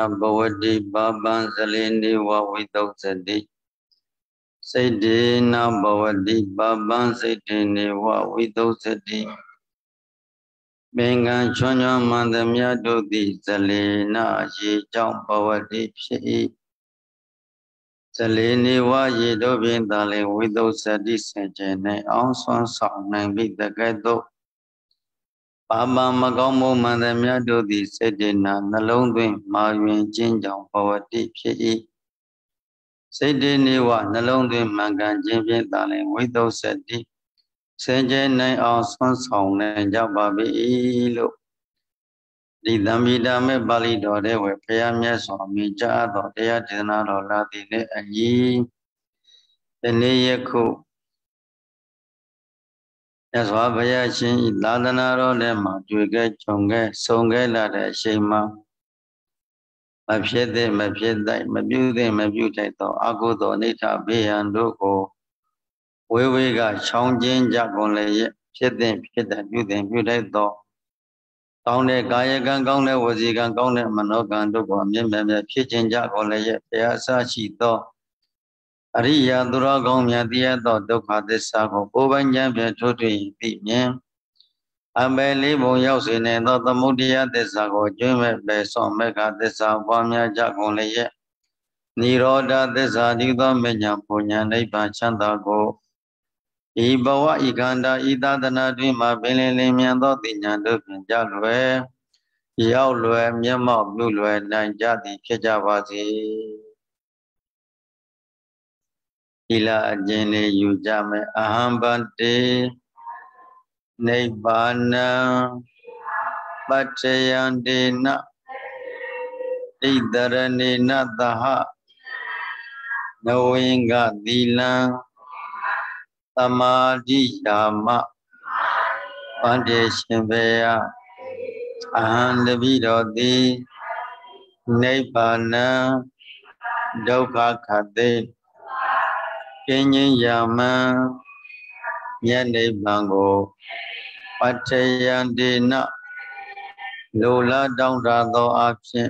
လေနဘဝတိပါပံဇလေနေဝဝိသုစတိစိတ်တေနဘဝတိပါပံစိတ်တေနေဝဝိသုစတိမင်္ဂံချွန်ချွန်မန္တမြတ်တို့သည်ဇလေနရေကြောင့်ဘဝတိဖြစ်၏ဇလေနေဝရေတို့ဖြင့်သာလေဝိသုစတိစင်ကြယ်၌အောင်ဆွမ်းဆောင်နိုင်ပြီတကဲ့သို့ ပါမမကောင်းမှုမှန်သမျှတို့သည်စေတနာနှလုံးသွင်းမာယွင်ခြင်းကြောင့်ဘဝတိဖြစ်၏စေတနေဝနှလုံးသွင်းမှန်ကန်ခြင်းဖြင့်သာလင်ဝိသုစတိစင်ကြယ်နိုင်အောင်ဆွမ်းဆောင်နိုင်ကြပါ၏လို့ဒီသံမိတာမေပါဠိတော်တဲ့ဝေဘုရားမြတ်စွာမြင်ကြားတော်တရားဒေသနာတော်လာသည်နဲ့အညီဒီနေ့ယခု မြတ်စွာဘုရားရှင်ဤသာသနာတော်ထဲမှာတွေ့ခဲ့ကြုံခဲ့ဆုံခဲ့လာတဲ့အချိန်မှာမဖြစ်တဲ့မဖြစ်တဲ့မပြုတဲ့မပြုတဲ့သောအကုသိုလ်အနိဋ္ဌဘေးရန်တို့ကိုဝေဝေကချောင်းချင်းကြကုန်လည်းရဖြစ်တဲ့ဖြစ်တဲ့ပြုတဲ့ပြုတဲ့သောကောင်းတဲ့ကာယကံကောင်းတဲ့ဝစီကံကောင်းတဲ့မနောကံတို့ကိုအမြဲတမ်းဖြစ်ခြင်းကြကုန်လည်းရဘုရားအစရှိသော အရိယာသူတော်ကောင်းမြတ်တရားသောဒုက္ခသစ္စာကိုကိုယ်ပိုင်ဉာဏ်ဖြင့်ထိုးထွင်းသိမြင်အပယ်လေးပုံရောက်စေနေသောသမုဒိယသစ္စာကိုကျွမ်းမဲ့ပဲဆောမေခသစ္စာပွားများကြကုန်လျက်နိရောဓသစ္စာဒီသောမညာပူညာနိဗ္ဗာန်ချမ်းသာကိုဤဘဝဤခန္ဓာဤသာသနာတွင်မှာပင်လင်းလင်းမြန်သောသိညာတို့ဖြင့်ကြလွယ်ရောက်လွယ်မျက်မှောက်ပြုလွယ်နိုင်ကြသည်ဖြစ်ကြပါစေ သီလအကျင့်လေးယူကြမယ်အဟံဗန္တေနိဗ္ဗာနံပတ္ထယံတေနဣတရဏေနသဟနဝိင်္ဂသီလံသမာဓိယာမပန္တေရှင်ဘေယအဟံတပိတော်သည်နိဗ္ဗာနံဒုက္ခခတေ ကင်းငြိမ်းရာမံမြတ်နိဗ္ဗာန်ကိုပတ္ထယံဒေနလိုလားတောင်းတသောအဖြစ်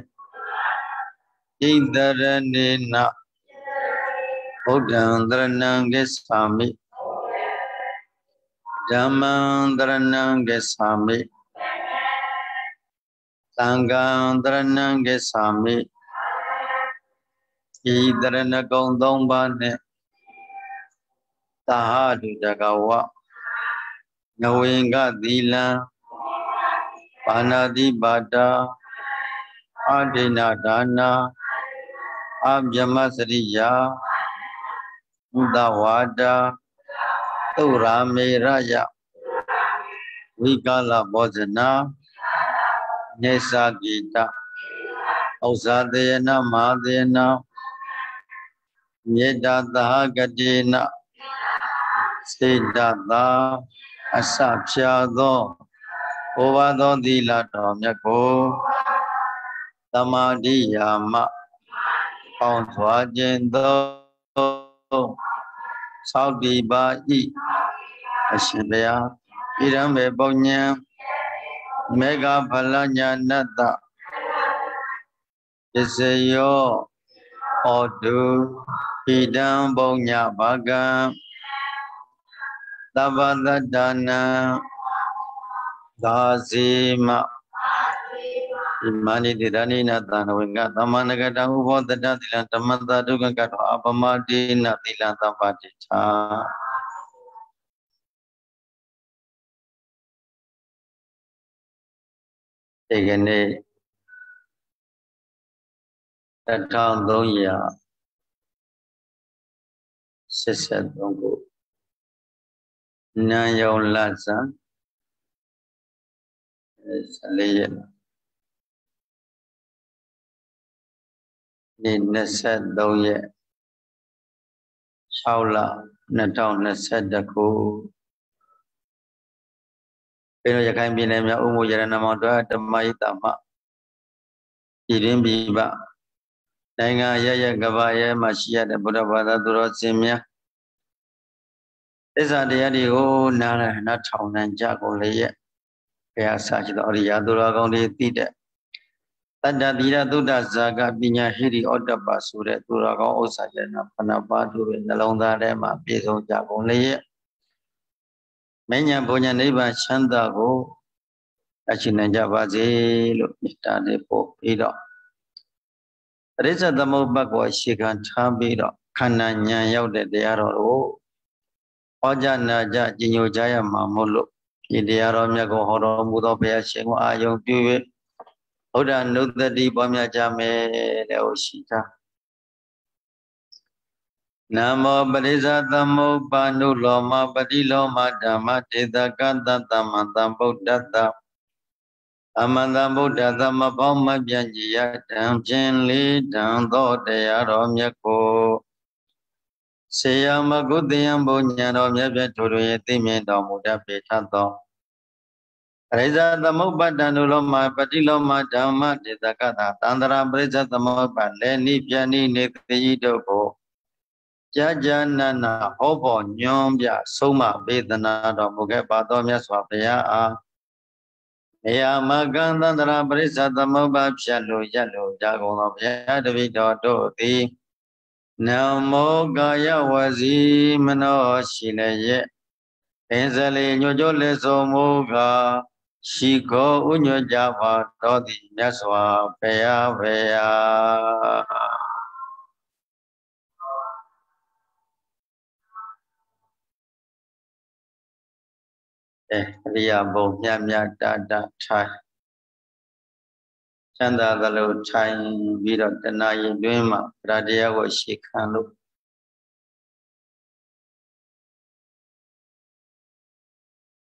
ဣတရဏေနဘုဒ္ဓံတရဏံကိသာမိဓမ္မံတရဏံကိသာမိသံဃံတရဏံကိသာမိဤတရဏဂုံ၃ပါးနှင့် သဟတုတကဝနဝေင္ကသီလံပါဏာတိပါတာအဒိနာဒါနာအဗျမစရိယာဥဒဝါဒသုရာမေရယဝိကာလဘောဇနာနေသာဂိတဩဇာတေနမဟာတေနမေတ္တာသဟဂတိနာ စေတသာအစဖြာသောဘဝသောသီလတော်မြတ်ကိုသမာဓိယာမပေါင်းစွာခြင်းသောသောက်တည်ပါ၏အရှင်ဘုရားဣရံဘေပုံညံမေဃဖလညာနတ္တပစ္စယောဩတုဣဒံပုံညဘာကံ သဗ္ဗတတ္တနာသာစီမဣမာနိတိဒာနိနသံဝေကသမန္တကတံဥဘောတတ္တသီလံဓမ္မတဒုက္ကတောအပမတိနသီလံသဗ္ဗတိချာဒီကနေ့1383ခု နံယောလဇံ14ရက်နေ့23ရက်6လ2021ခုပြည်တော်ရခိုင်ပြည်နယ်မြောက်ဥမှုရတနာမောင်တော်ဓမ္မယိတမပြည်ရင်းပြည်ပနိုင်ငံရရကဘာရဲမှာရှိရတဲ့ဘုရားဘာသာသူတော်စင်များသ စ္စာတရားတွေကိုနားလည်နားထောင်နိုင်ကြကုန်လေရဲ့ဘုရားစာရှိသောအရိယာသူတော်ကောင်းတွေသိတဲ့တတ္တတိရသုဒ္ဓဇာကပညာဟိရိဩတ္တပဆိုတဲ့သူတော်ကောင်းဥစ္စာကျနာဖဏပါတို့ရဲ့နှလုံးသားထဲမှာပြည့်စုံကြကုန်လျက်မဉ္ဇဉ်ဘုံညာနိဗ္ဗာန်ချမ်းသာကိုအရှိနိုင်ကြပါစေလို့မေတ္တာနဲ့ပို့ပြီးတော့အရိစ္ဆသမုပ္ပါကိုရှေခံထားပြီးတော့ခန္ဓာဉာဏ်ရောက်တဲ့တရားတော်ကို ဟောကြားနာကြကြည်ညိုကြရမှာမို့လို့ဒီတရားတော်မြတ်ကိုဟောတော်မူသောဘုရားရှင်ကိုအာယုံပြု၍ဘုရားနုတတိပွားများကြမယ်တဲ့ဟောရှိတာနမောပရိဇာသမုပ္ပါနုလောမပတိလောမဓမ္မတေတကတသမ္မတံဗုဒ္ဓတ္တအမန္တဗုဒ္ဓသမပေါင်းမပြန်ကြည်ရတံဖြင့်လေးတံသောတရားတော်မြတ်ကို ဆေယမကုတယံဘုညံတော်မြတ်ပြထိုတို့ရဲ့သိမြင်တော်မူတတ်ပေထသောပရိဇာသမုပ္ပါဒံနုလောမပတိလောမဓမ္မတေတကတာတန္တရာပရိဇာသမုပ္ပါလည်းနိပြဏိနေတိတို့ကိုကြာကြာနာနာဟောပေါ်ညွန်ပြဆုံးမပေးသနာတော်မူခဲ့ပါတော်မြတ်စွာဘုရားအားနေယမကံသန္တရာပရိစ္ဆသမုပ္ပါဖြတ်လို့ရက်လို့ကြာကုန်သောဘုရားတပိတော်တို့သည် နမောကာယဝစီမနောရှိလည်းရဲ့အင်းစလေးညွကြလက်ဆုံးမူကားရှိကိုဥညွကြပါတော်သည်မြတ်စွာဘုရားဘုရားအဲအရိယာဘုံမြတ်မြတ်တာတာထိုင် ချမ်းသာသလိုထိုင်ပြီးတော့တဏှာရင်တွင်းမှာဗရာတရားကိုရှေခံလို့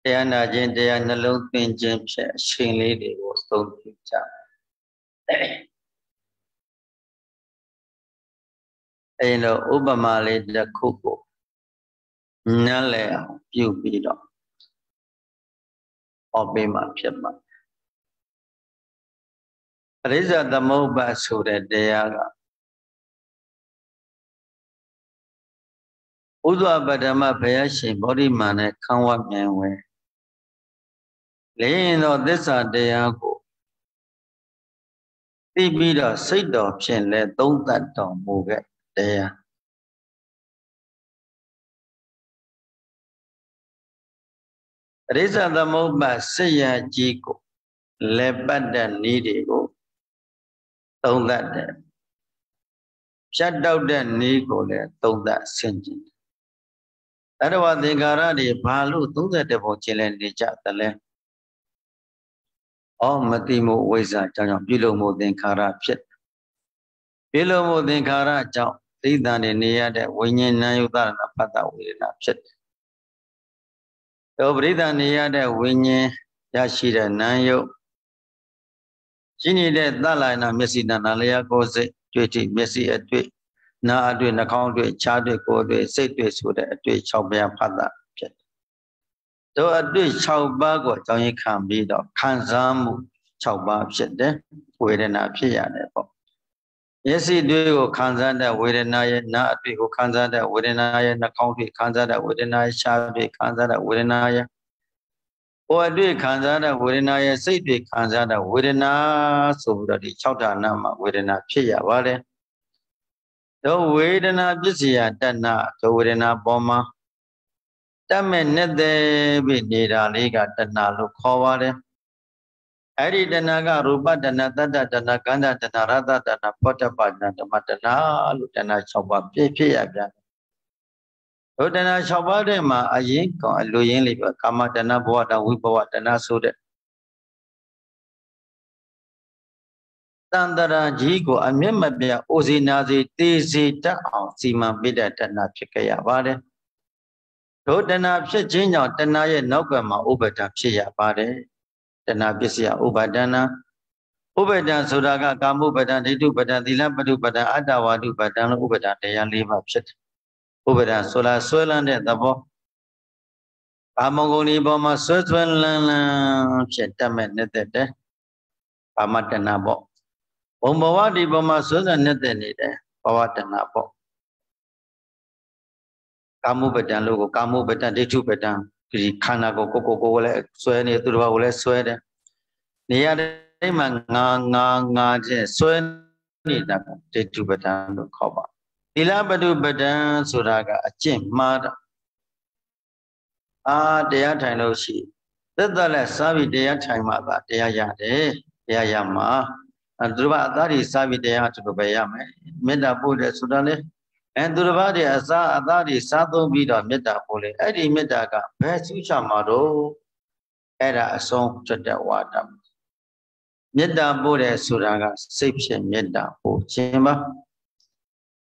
တရားနာခြင်းတရားနှလုံးသွင်းခြင်းဖြင့်အချိန်လေးတွေကိုသုံးပြုကြအဲလိုဥပမာလေးတစ်ခုကိုနားလည်အောင်ပြုပြီးတော့ဟောပေးမှာဖြစ်ပါ အရိဇသမုပ္ပါဆိုတဲ့တရားကဥဒ္ဓပဒမဘုရားရှင်ဗောဓိမာနဲ့ခံဝမြန်ဝဲလင်းသောသစ္စာတရားကိုသိပြီးတော့စိတ်တော်ဖြင့်လဲသုံးသတ်တော်မူခဲ့တရားအရိစ္ဆသမုပ္ပါစိတ်ရကြီးကိုလက်ပတ်တဲ့နည်းတွေကို သုံးသတ်တယ်ဖြတ်တောက်တဲ့နည်းကိုလည်းသုံးသတ်ဆင်ခြင်တတဝသင်္ကာရတွေဘာလို့31ပုံကျင်လဲနေကြသလဲ။အော်မတိမှုဝိဇ္ဇာကြောင့်ကြောင့်ပြုလို့မှုသင်္ခါရဖြစ်ပြုလို့မှုသင်္ခါရကြောင့်သိတန်နေနေရတဲ့ဝိညာဉ်ဉာဏ်ယုတရဏဖတ်တာဝေဒနာဖြစ်တယ်တော့ပရိသနေရတဲ့ဝိညာဉ်ရရှိတဲ့နာယုတ် ရှိနေတဲ့သလနာမျက်စိနာနာလျာကိုယ်စိတ်တွေ့ထိမျက်စိအတွေ့နာအတွေ့နှာခေါင်းတွေ့ခြားတွေ့ကိုယ်တွေ့စိတ်တွေ့ဆိုတဲ့အတွေ့6ပါးဖတ်တာဖြစ်တယ်။တို့အတွေ့6ပါးကိုအကြောင်းရင်းခံပြီးတော့ခံစားမှု6ပါးဖြစ်တယ်ဝေဒနာဖြစ်ရတယ်ပေါ့မျက်စိတွေ့ကိုခံစားတဲ့ဝေဒနာရဲ့နားအတွေ့ကိုခံစားတဲ့ဝေဒနာရဲ့နှာခေါင်းတွေ့ခံစားတဲ့ဝေဒနာရဲ့ရှားတွေ့ခံစားတဲ့ဝေဒနာရဲ့ ဟိုအတွေ့ခံစားတဲ့ဝေဒနာရဲ့စိတ်တွေ့ခံစားတဲ့ဝေဒနာဆိုပြီးတော့ဒီ6ဌာနမှာဝေဒနာဖြစ်ရပါတယ်တို့ဝေဒနာပစ္စယတဏတို့ဝေဒနာပေါ်မှာတတ်မဲ့နဲ့တဲ့ပြီးနေတာလေးကတဏလို့ခေါ်ပါတယ်အဲ့ဒီတဏကရူပတဏတတ္တတဏကန္ဓတဏရတတဏပောတပတဏဓမ္မတဏလို့တဏ6ပါးပြည့်ဖြစ်ရပြန် ဒုတဏ6ပါးထဲမှာအရင်ကောင်အလိုရင်းလေးပဲကာမတဏဘဝတဝိဘဝတဏဆိုတဲ့တန်တရာကြီးကိုအမျက်မပြအိုစီနာစီတေစီတတ်အောင်စီမံပေးတဲ့တဏဖြစ်ခဲ့ရပါတယ်ဒုတဏဖြစ်ခြင်းကြောင့်တဏရဲ့နောက်ကမှာဥပဒဖြစ်ရပါတယ်တဏပစ္စယဥပါဒနာဥပဒံဆိုတာကကာမုပဒံဒိဋ္ဌုပဒံသီလပတုပဒံအတ္တဝါဒုပဒံလို့ဥပဒံတရား၄ပါးဖြစ်တယ် ဥပဒံဆိုလာဆွဲလန်းတဲ့သဘောကာမဂုဏ်ဒီပေါ်မှာဆွဲဆွဲလန်းလန်းဖြစ်တတ်မဲ့နေတဲ့တဲ့ကာမတဏပေါ့ဘုံဘဝဒီပေါ်မှာဆွဲဆွဲနေတဲ့နေတယ်ဘဝတဏပေါ့ကာမုပဒံလို့ကိုကာမုပဒံဒိဋ္ဌုပဒံဒီခန္ဓာကိုကိုကိုကိုလည်းဆွဲနေသူတော်ကိုလည်းဆွဲတယ်နေရတဲ့အဲ့မှာငါငါငါချင်းဆွဲနေတာကတေတုပဒံလို့ခေါ်ပါ သီလပတုပဒံဆိုတာကအကျင့်မှားတာအာတရားထိုင်လို့ရှိသက်သက်လက်စားပြီးတရားထိုင်မှသာတရားရတယ်တရားရမှာအဲသူတို့ကအသားတွေစားပြီးတရားသူတို့ပဲရမယ်မေတ္တာပို့တယ်ဆိုတာလေအဲသူတို့ဘာတွေအစားအသားတွေစားသုံးပြီးတော့မေတ္တာပို့လေအဲ့ဒီမေတ္တာကဘယ်စုချမှာတော့အဲ့ဒါအဆုံးကျွတ်တဲ့ဝါဒမေတ္တာပို့တယ်ဆိုတာကစိတ်ဖြင့်မေတ္တာပို့ခြင်းပါ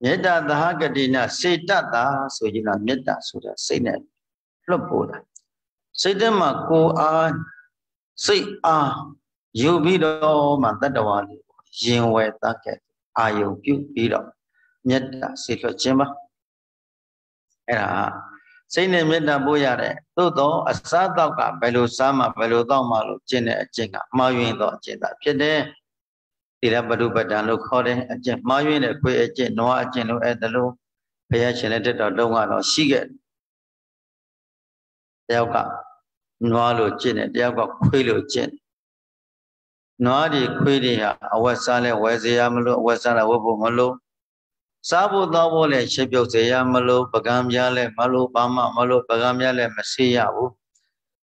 မေတ္တာသဟဂတိနစေတ္တာဆိုရင်ကမေတ္တာဆိုတဲ့စိတ်နဲ့လွတ်ပို့တာစိတ်ထဲမှာကိုအားစိတ်အားယူပြီးတော့မှတတ္တဝါလေးရင်ဝယ်တတ်ခဲ့အာယုံပြုပြီးတော့မေတ္တာစေလွှတ်ခြင်းပါအဲ့ဒါစိတ်နဲ့မေတ္တာပို့ရတဲ့သို့တော့အစားတော့ကဘယ်လိုစားမှဘယ်လိုတော့မှလို့ကျင့်တဲ့အကျင့်ကမှားယွင်းသောအကျင့်သာဖြစ်တယ် ဒီရပတုပတ္တန်လို့ခေါ်တဲ့အကျင့်မှားယွင်းတဲ့ခွေအကျင့်နွားအကျင့်လို့အဲ့ဒါလို့ဘုရားရှင်လက်တက်တော်လုံးကတော့ရှိခဲ့တယောက်ကနွားလို့ကျင့်တယ်တယောက်ကခွေးလို့ကျင့်နွားတွေခွေးတွေဟာအဝတ်စားလဲဝယ်စရာမလိုအဝတ်စားလဲဝတ်ဖို့မလိုစားဖို့သောဖို့လဲရှေ့ပြုတ်စရာမလိုပကံပြားလဲမလိုဘာမှမလိုပကံပြားလဲမဆေးရဘူး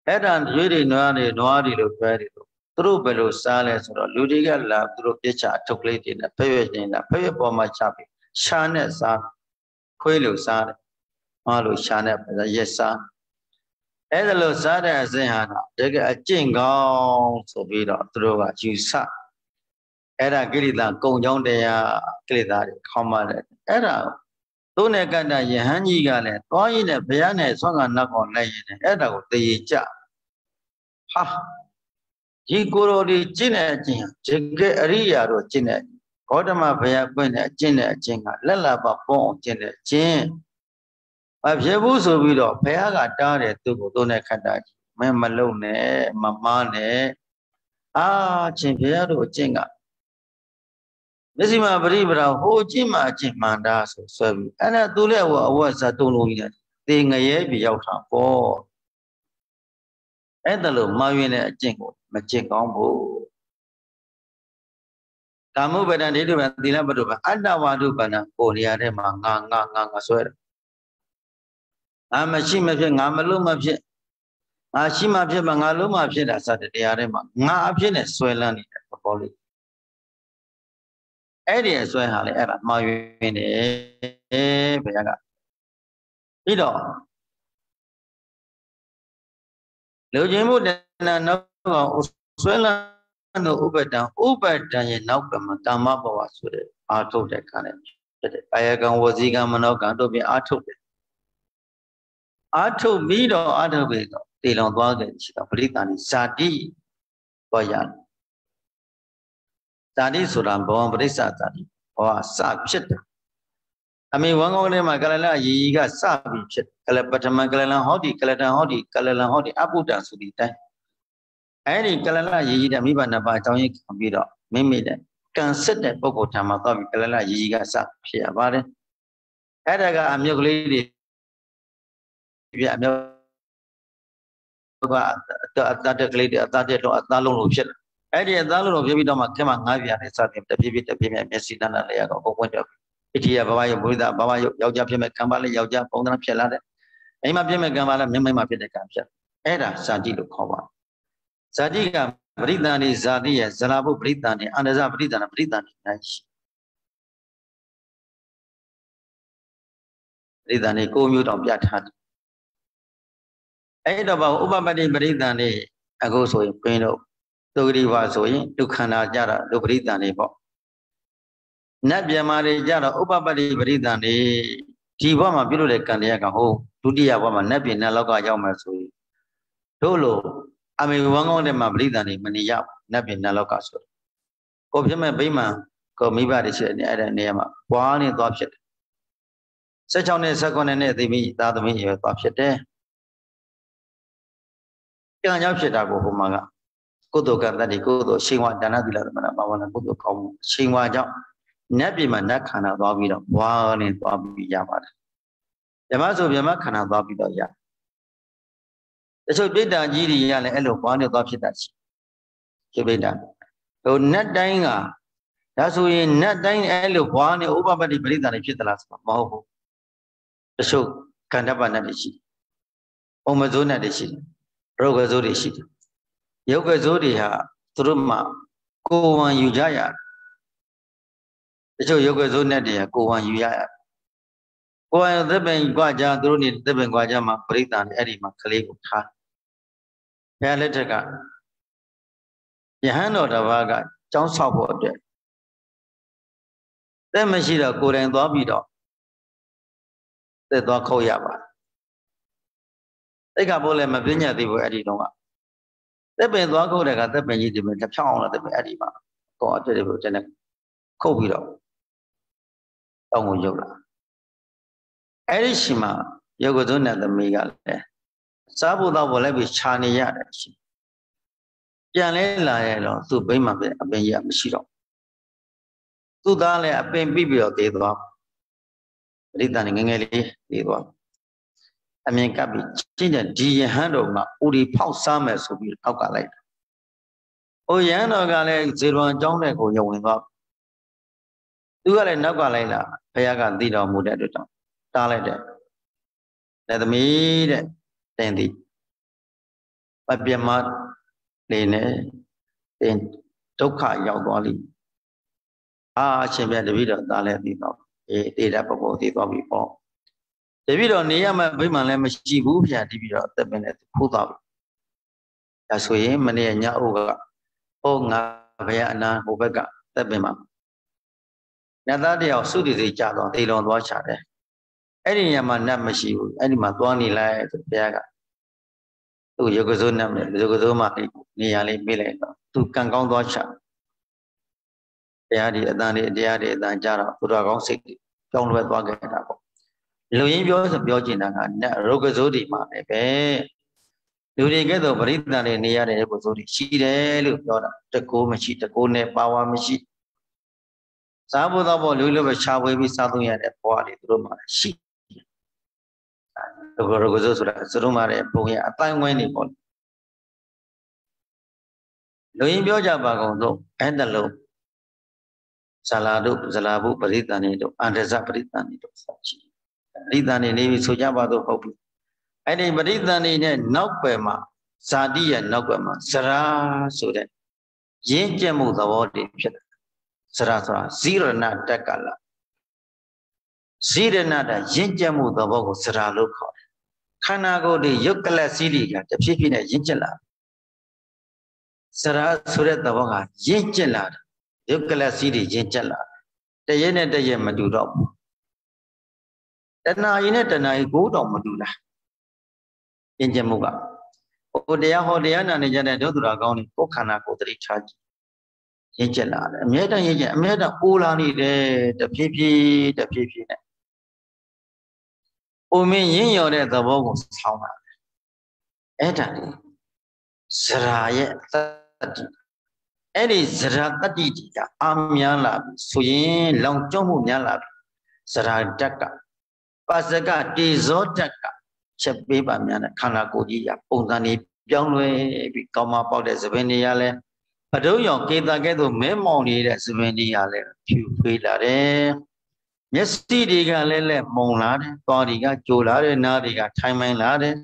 အဲ့ဒါရွေးတွေနွားတွေနွားတွေလို့ပြောတယ်လို့ သူတို့ဘယ်လိုစားလဲဆိုတော့လူတွေကလာသူတို့ပြစ်ချအထုပ်ကလေးတွေနဲ့ဖရွက်နေတာဖရွက်ပေါ်မှာချပြီးရှာနဲ့စားခွေးလို့စားတယ်မလို့ရှာနဲ့ရက်စားအဲ့ဒါလို့စားတဲ့အစဉ်ဟာတကယ်အကျင့်ကောင်းဆိုပြီးတော့သူတို့ကယူဆအဲ့ဒါကိရိတာကုံကြောင်းတရားကိရိတာတွေခေါင်းပါတယ်အဲ့ဒါသူ့နဲ့ကတ္တယဟန်ကြီးကလည်းသွားရင်းနဲ့ဘုရားနဲ့ဆွမ်းကနတ်ကောင်လိုက်ရင်းနဲ့အဲ့ဒါကိုတည်ကြဟာ ဒီကိုယ်တော်ဒီကျင့်တဲ့အကျင့်ဟာတကယ်အရိယာတို့ကျင့်တဲ့ဂေါတမဘုရားပွင့်တဲ့အကျင့်တဲ့အကျင့်ကလက်လာပပေါအောင်ကျင့်တဲ့ကျင့်မဖြစ်ဘူးဆိုပြီးတော့ဘုရားကတားတယ်သူ့ကိုသူ့နဲ့ခတ်တာကြီးမင်းမလုံနဲ့မမားနဲ့အာချင်းဘုရားတို့အကျင့်ကမျက်စိမှာပရိပရာဟိုအကျင့်မှာအကျင့်မှန်တာဆိုဆွဲပြီးအဲ့ဒါသူလည်းဟိုအဝတ်စားတုံးလုံးကြီးတယ်တေငရဲပြရောက်တာပေါ့ အဲ့ဒါလို့မှားယွင်းတဲ့အကျင့်ကိုမကျင့်ကောင်းဘူးကာမုပ္ပဒံဒိဋ္ဌိပံသီလပတ္တပံအတ္တဝါဒုပန္နကိုနေရာထဲမှာငါငါငါငါဆွဲတယ်ငါမရှိမဖြစ်ငါမလို့မဖြစ်ငါရှိမှဖြစ်မှငါလို့မှဖြစ်တာစတဲ့တရားတွေမှာငါအဖြစ်နဲ့ဆွဲလန်းနေတဲ့သဘောလေးအဲ့ဒီအစွဲဟာလေအဲ့ဒါမှားယွင်းတယ်ဘုရားကပြီးတော့ လူချင်းမှုတဏ္ဍနောက်ကဆွဲလန်းတို့ဥပဒံဥပဒံရဲ့နောက်ကမှာတမ္မဘဝဆိုတဲ့အာထုတ်တဲ့ခါနဲ့ဖြစ်တယ်ကာယကံဝစီကံမနောကံတို့ပြင်အာထုတ်တယ်အာထုတ်ပြီးတော့အာထုတ်ပြီးတော့တည်လောင်သွားခဲ့ရှိတော့ပရိသန္တိဇာတိပေါ်ရတယ်ဇာတိဆိုတာဘဝပရိစ္ဆာဇာတိဘဝစဖြစ်တယ် အမေဝံကောင်းလေးမှာကလလရီရီကစပြီးဖြစ်ကလပထမကလလန်ဟောဒီကလတန်ဟောဒီကလလန်ဟောဒီအပုတ္တဆိုဒီတိုင်းအဲ့ဒီကလလရီရီတဲ့မိဘနှစ်ပါးအကြောင်းရင်းခံပြီးတော့မိမိတဲ့ကံစစ်တဲ့ပုဂ္ဂိုလ်ထံမှာသွားပြီးကလလရီရီကစဖြစ်ရပါတယ်အဲ့ဒါကအမြုပ်ကလေးတွေပြအမြုပ်ကအတတကလေးတွေအတတက်တော့အသားလုံးလို့ဖြစ်တယ်အဲ့ဒီအသားလုံးလို့ဖြစ်ပြီးတော့မှခင်မငါးပြားနဲ့စတင်တပြေးပြေးတပြေးပြေးမျက်စိတန်းတန်းလေးရတော့ဘုံပွင့်တော့ ဣတိယဘဝယဘုရားဘဝယယောက်ျားဖြစ်မဲ့ကံပါလေယောက်ျားပုံသဏ္ဍာန်ဖြစ်လာတဲ့အိမ်မှာဖြစ်မဲ့ကံပါလေမြင်မိမဖြစ်တဲ့ကံဖြစ်အဲ့ဒါဇာတိလို့ခေါ်ပါဇာတိကပရိသန္တိဇာတိရဲ့ဇလာဘုပရိသန္တိအန္တဇပရိသန္တိပရိသန္တိနိုင်ရှိပရိသန္တိကိုမျိုးတောင်ပြထားတယ်အဲ့တော့ဘာဥပပတ္တိပရိသန္တိအခုဆိုရင်ဘင်းတို့သုဂရိဝဆိုရင်ဒုက္ခနာကြတာဒုပရိသန္တိပေါ့ နတ်ပြမာတွေကြတော့ဥပပတ္တိပရိသန္တိဒီဘဝမှာပြုလို့တဲ့ကံတရားကဟိုဒုတိယဘဝမှာနတ်ပြည်နတ်လောကရောက်မှဆိုရင်တို့လိုအမေဝန်းကောင်းတဲ့မှာပရိသန္တိမနေရနတ်ပြည်နတ်လောကဆိုကိုဖြစ်မဲ့ဗိမာန်ကိုမိဘတွေရှိတဲ့အဲ့ဒီနေရာမှာဘွားနေသွားဖြစ်တယ်16နဲ့19နဲ့သိပြီးသာသမီရေသွားဖြစ်တယ်ကံကြောင့်ဖြစ်တာကိုဟိုမှာကကုသိုလ်ကံတတ္တိကုသိုလ်ရှိန်ဝါဒါနသီလသမဏဘာဝနာကုသိုလ်ကောင်းမှုရှိန်ဝါကြောင့် နတ်ပြည်မှာနတ်ခန္ဓာသွားပြီးတော့ဘွားနဲ့သွားပြီးရပါတယ်ဓမ္မဆိုဓမ္မခန္ဓာသွားပြီးတော့ရတချို့ပိဋ္ဌာကြီးတွေရလည်းအဲ့လိုဘွားနဲ့သွားဖြစ်တာရှိချို့ပိဋ္ဌာဟိုနတ်တိုင်းကဒါဆိုရင်နတ်တိုင်းအဲ့လိုဘွားနဲ့ဥပပတ္တိပရိသတ်တွေဖြစ်သလားဆိုတော့မဟုတ်ဘူးတချို့ကန္တပနတ်တွေရှိတယ်။ဩမဇိုးနတ်တွေရှိတယ်။ရုပ်ကဇိုးတွေရှိတယ်။ရုပ်ကဇိုးတွေဟာသူတို့မှကိုယ်ဝန်ယူကြရတယ်။ တချို့ရုပ်ကဇိုးနတ်တွေကကိုယ်ဝန်ယူရရတယ်။ကိုယ်ဝန်သစ်ပင်ကြွကြသူတို့နေသစ်ပင်ကြွကြမှာပရိသတ်နဲ့အဲ့ဒီမှာကလေးကိုထား။ဘုရားလက်ထက်ကယဟန်တော်တစ်ပါးကကျောင်းဆောက်ဖို့အတွက်သက်မရှိတော့ကိုယ်တိုင်သွားပြီးတော့သက်သွားခုတ်ရပါတိတ်ကဘိုးလည်းမပြညာသေးဘူးအဲ့ဒီတော့ကသက်ပင်သွားခုတ်တဲ့ကသက်ပင်ကြီးဒီမှာတစ်ဖြောင်းအောင်သက်ပင်အဲ့ဒီမှာကောအတွေ့တွေကိုကျွန်တော်ခုတ်ပြီးတော့ တောင်းကိုရုပ်လာအဲ့ဒီရှိမှာယောဂဇုဏသမီးကလည်းစားဖို့တော့ဘောလည်းပြီးခြာနေရတယ်ရှိပြန်လဲလာရတော့သူ့ဘိမှပဲအပင်ကြီးကမရှိတော့သူ့သားလည်းအပင်ပြီးပြီးတော့သေးသွားပရိသတ်ငငယ်လေးသေးသွားအမြင်ကပ်ပြီးကျင့်တဲ့ဒီယဟန်တော်ကဥဒီဖောက်စားမယ်ဆိုပြီးအောက်ကလိုက်တာ။အိုယဟန်တော်ကလည်းဇေရဝံကျောင်းတဲ့ကိုညဝင်သွား သူကလည်းနောက်ကလိုက်လာဘုရားကသိတော်မူတဲ့အတွက်ကြောင့်တားလိုက်တဲ့လက်သမီးတဲ့တင်သည်ပပြမနေနဲ့တင်ဒုက္ခရောက်သွားလိမ့်အာအရှင်ပြတပည့်တော်သားလည်းသိတော့အေးတေတပပေါ်သိသွားပြီပေါ့တပည့်တော်နေရမှဗိမာန်လည်းမရှိဘူးဗျာတပည့်တော်အသက်ပင်နဲ့ခိုးသွားပြီဒါဆိုရင်မနေ့ညအုပ်ကဟောငါဘုရားအနာဟိုဘက်ကသက်ပင်မှာ နတ်သားတယောက်စုတည်စိတ်ကြတော့တေလွန်သွားချတယ်အဲ့ဒီညမှာနတ်မရှိဘူးအဲ့ဒီမှာသွားနေလိုက်ဆိုဘုရားကသူ့ရုပ်ကစိုးနတ်နဲ့ရုပ်ကစိုးမှနေရာလေးပေးလိုက်တော့သူကံကောင်းသွားချတရားဒီအတန်ဒီတရားဒီအတန်ကြတော့သူတော်ကောင်းစိတ်ကြောင်းလွယ်သွားခဲ့တာပေါ့လူရင်းပြောဆိုပြောချင်တာကနတ်ရုပ်ကစိုးဒီမှာလည်းပဲလူတွေကဲ့သို့ပရိသတ်တွေနေရတဲ့ပုဂ္ဂိုလ်တွေရှိတယ်လို့ပြောတာတကိုးမရှိတကိုးနဲ့ပါဝါမရှိ စားဖို့တော့လူလိုပဲခြာဝေးပြီးစားသုံးရတဲ့ဘဝတွေသူတို့မှာရှိဒုက္ခရကဇုဆိုတာစရုံးမာတဲ့ပုံရအတိုင်းဝိုင်းနေပေါ့လူရင်းပြောကြပါကုန်တော့အဲ့တလုံးဇလာတို့ဇလာဘုပရိသန်နေတို့အန္တဇပရိသန်နေတို့ဆက်ရှိပရိသန်နေနေပြီဆိုကြပါတော့ဟုတ်ပြီအဲ့ဒီပရိသန်နေနဲ့နောက်ွယ်မှာဇာတိရဲ့နောက်ွယ်မှာဇရာဆိုတဲ့ရင်းကျက်မှုသဘောတည်းဖြစ်တယ် ဇရာဆိုတာဇိရဏတက်ကလာဇိရဏတရင်းကျက်မှုသဘောကိုဇရာလို့ခေါ်တယ်ခန္ဓာကိုယ်တွေယုတ်ကလစီတွေကတဖြည်းဖြည်းနဲ့ရင့်ကျက်လာဇရာဆိုတဲ့သဘောကရင့်ကျက်လာတယ်ယုတ်ကလစီတွေရင့်ကျက်လာတယ်တရက်နဲ့တရက်မတူတော့ဘူးတဏှာကြီးနဲ့တဏှာကြီးကိုတော့မတူလားရင့်ကျက်မှုကဟိုတရားဟောတရားနာနေကြတဲ့ဒုသရာကောင်းတွေကိုယ်ခန္ဓာကိုယ်တတိထားကြည့် ရင့်ကျက်လာတယ်အမြဲတမ်းရင့်ကျက်အမြဲတမ်းပိုးလာနေတယ်တဖြည်းဖြည်းတဖြည်းဖြည်းနဲ့ပုံမင်းရင့်ရော်တဲ့သဘောကိုဆောင်းတာအဲ့ဒါလေဇရာရဲ့တတ္တိအဲ့ဒီဇရာတတ္တိကအာများလာပြီဆိုရင်လောင်ကျွမ်းမှုများလာပြီဇရာတက်ကပါစကတေဇောတက်ကချက်ပေးပါများတဲ့ခန္ဓာကိုယ်ကြီးကပုံစံနေပြောင်းလဲပြီးကောင်းမပေါက်တဲ့သပင်တွေကလည်း ပဒုံရောင်ကေတာကဲ့သို့မဲမောင်နေတဲ့သပင်တွေကလည်းဖြူဖွေးလာတယ်မျက်စိတွေကလည်းလက်မုံလာတယ်သွားတွေကကြိုလာတယ်နားတွေကထိုင်မိုင်းလာတယ်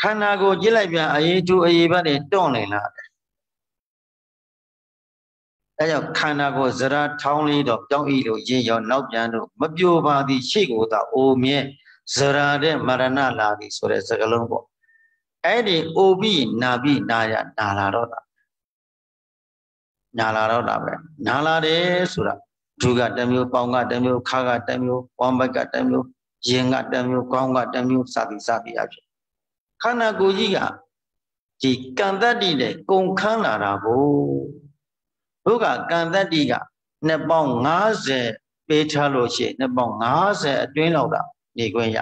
ခန္ဓာကိုကြည့်လိုက်ပြန်အေးကျူအေးဘတ်တွေတွန့်နေလာတယ်အဲကြောင့်ခန္ဓာကိုဇရာထောင်းလေးတော့ကြောင်းဤလိုရင်ရောနောက်ပြန်တော့မပြိုပါသည်ရှေ့ကိုသာအိုမြဲဇရာတဲ့မရဏလာသည်ဆိုတဲ့စကားလုံးပေါ့အဲ့ဒီအိုပြီးနာပြီးနာရနာလာတော့တာ နာလာတော့တာပဲနာလာတယ်ဆိုတာဒုကတမျိုးပေါင်းကတမျိုးခါကတမျိုးဝမ်းဘက်ကတမျိုးရင်ကတမျိုးကောင်းကတမျိုးစသည်စသည်အဖြစ်ခန္ဓာကိုယ်ကြီးကဒီကံတတ္တိနဲ့ကုံခန်းလာတာကိုဘုကကံတတ္တိကနှစ်ပေါင်း90ပေးထားလို့ရှိရင်နှစ်ပေါင်း90အတွင်းလောက်တာနေခွင့်ရ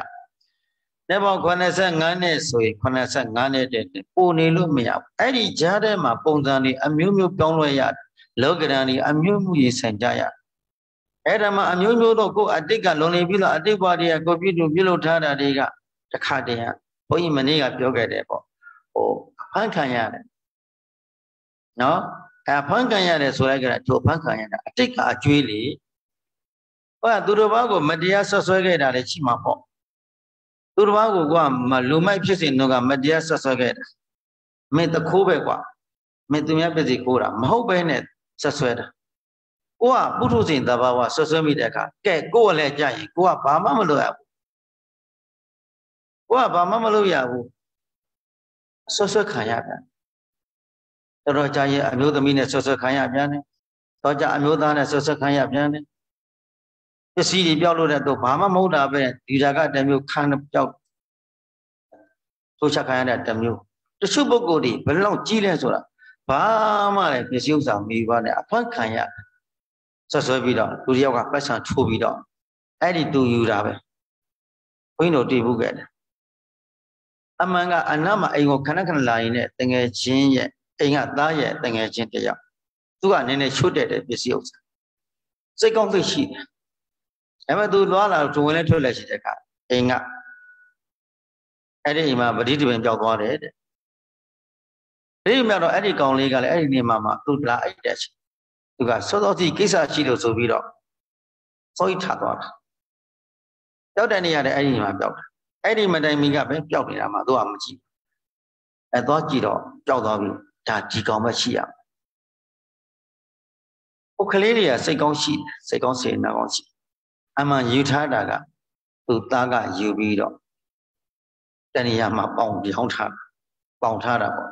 နှစ်ပေါင်း85နှစ်ဆိုရင်85နှစ်တည်းပိုနေလို့မရဘူးအဲ့ဒီကြားထဲမှာပုံစံတွေအမျိုးမျိုးပြောင်းလဲရတယ်လောကရန်တွေအမျိုးမျိုးရင်ဆိုင်ကြရတယ်အဲ့ဒါမှအမျိုးမျိုးတော့ကိုယ်အတိတ်ကလုံနေပြီးတော့အတိတ်ဘဝတွေကကိုပြည့်တူပြုလုပ်ထားတာတွေကတခါတည်းဘုန်းကြီးမနေ့ကပြောခဲ့တယ်ပေါ့ဟိုအဖန်ခံရတယ်နော်အဲဖန်ခံရတယ်ဆိုလိုက်ကြတာသူဖန်ခံရတာအတိတ်ကအကျွေးလေဟောသူတော်ဘာကိုမတရားဆွဆွဲခဲ့တာလည်းရှိမှာပေါ့ သူတော်ဘာကိုကမလူမိုက်ဖြစ်စဉ်တော့ကမတရားဆွဆွဲခဲ့တာမင်းတခိုးပဲကွာမင်းသူများပြည်စီခိုးတာမဟုတ်ပဲနဲ့ဆွဆွဲတာကိုကပုထုဇဉ်တဘာဝဆွဆွဲမိတဲ့အခါကဲကိုကလည်းကြာရင်ကိုကဘာမှမလုပ်ရဘူးကိုကဘာမှမလုပ်ရဘူးဆွဆွဲခံရပြန်တော်တော်ကြာရင်အမျိုးသမီးနဲ့ဆွဆွဲခံရပြန်တယ်တော့ကြာအမျိုးသားနဲ့ဆွဆွဲခံရပြန်တယ်ပ စ္စည်းတွေပြောက်လို့တဲ့တော့ဘာမှမဟုတ်တာပဲဒီဓာကတမျိုးခံပြောက်ထိုးချက်ခံရတဲ့တမျိုးတချို့ပုဂ္ဂိုလ်တွေဘယ်လောက်ကြီးလဲဆိုတာဘာမှလည်းပစ္စည်းဥစ္စာမေးပါနဲ့အဖတ်ခံရဆွဆွဲပြီးတော့လူတယောက်ကပတ်စံထိုးပြီးတော့အဲ့ဒီသူယူတာပဲဘုန်းကြီးတို့တည်ဘူးခဲ့တယ်အမှန်ကအနတ်မှာအိမ်ကိုခဏခဏလာရင်လည်းတငယ်ချင်းရဲ့အိမ်ကသားရဲ့တငယ်ချင်းတယောက်သူကနည်းနည်းချွတ်တဲ့ပစ္စည်းဥစ္စာစိတ်ကောင်းသိရှိတယ် ဒါပေမဲ့သူသွားလာသူဝင်လဲထွက်လဲရှိတဲ့အခါအိမ်ကအဲ့ဒီအိမ်မှာပဋိသင်္ပင်ပြောက်သွားတယ်တဲ့ပဋိသင်္ပင်တော့အဲ့ဒီကောင်လေးကလည်းအဲ့ဒီနေမှာမှသူလာအိတ်တဲ့ချင်းသူကစောစောစီကိစ္စရှိလို့ဆိုပြီးတော့စောကြီးထားသွားတာပြောက်တဲ့နေရာတဲ့အဲ့ဒီမှာပြောက်တာအဲ့ဒီမတိုင်မီကပဲပျောက်နေတာမှသူကမကြည့်အဲသွားကြည့်တော့ပျောက်သွားပြီဒါကြီးကောင်ပဲရှိရဟိုကလေးတွေကစိတ်ကောင်းရှိစိတ်ကောင်းစေနာကောင်းရှိ အမှန်ယူထားတာကသူသားကယူပြီးတော့တဏှာမှာပေါင်ပြောင်းထားပေါင်ထားတာပေါ့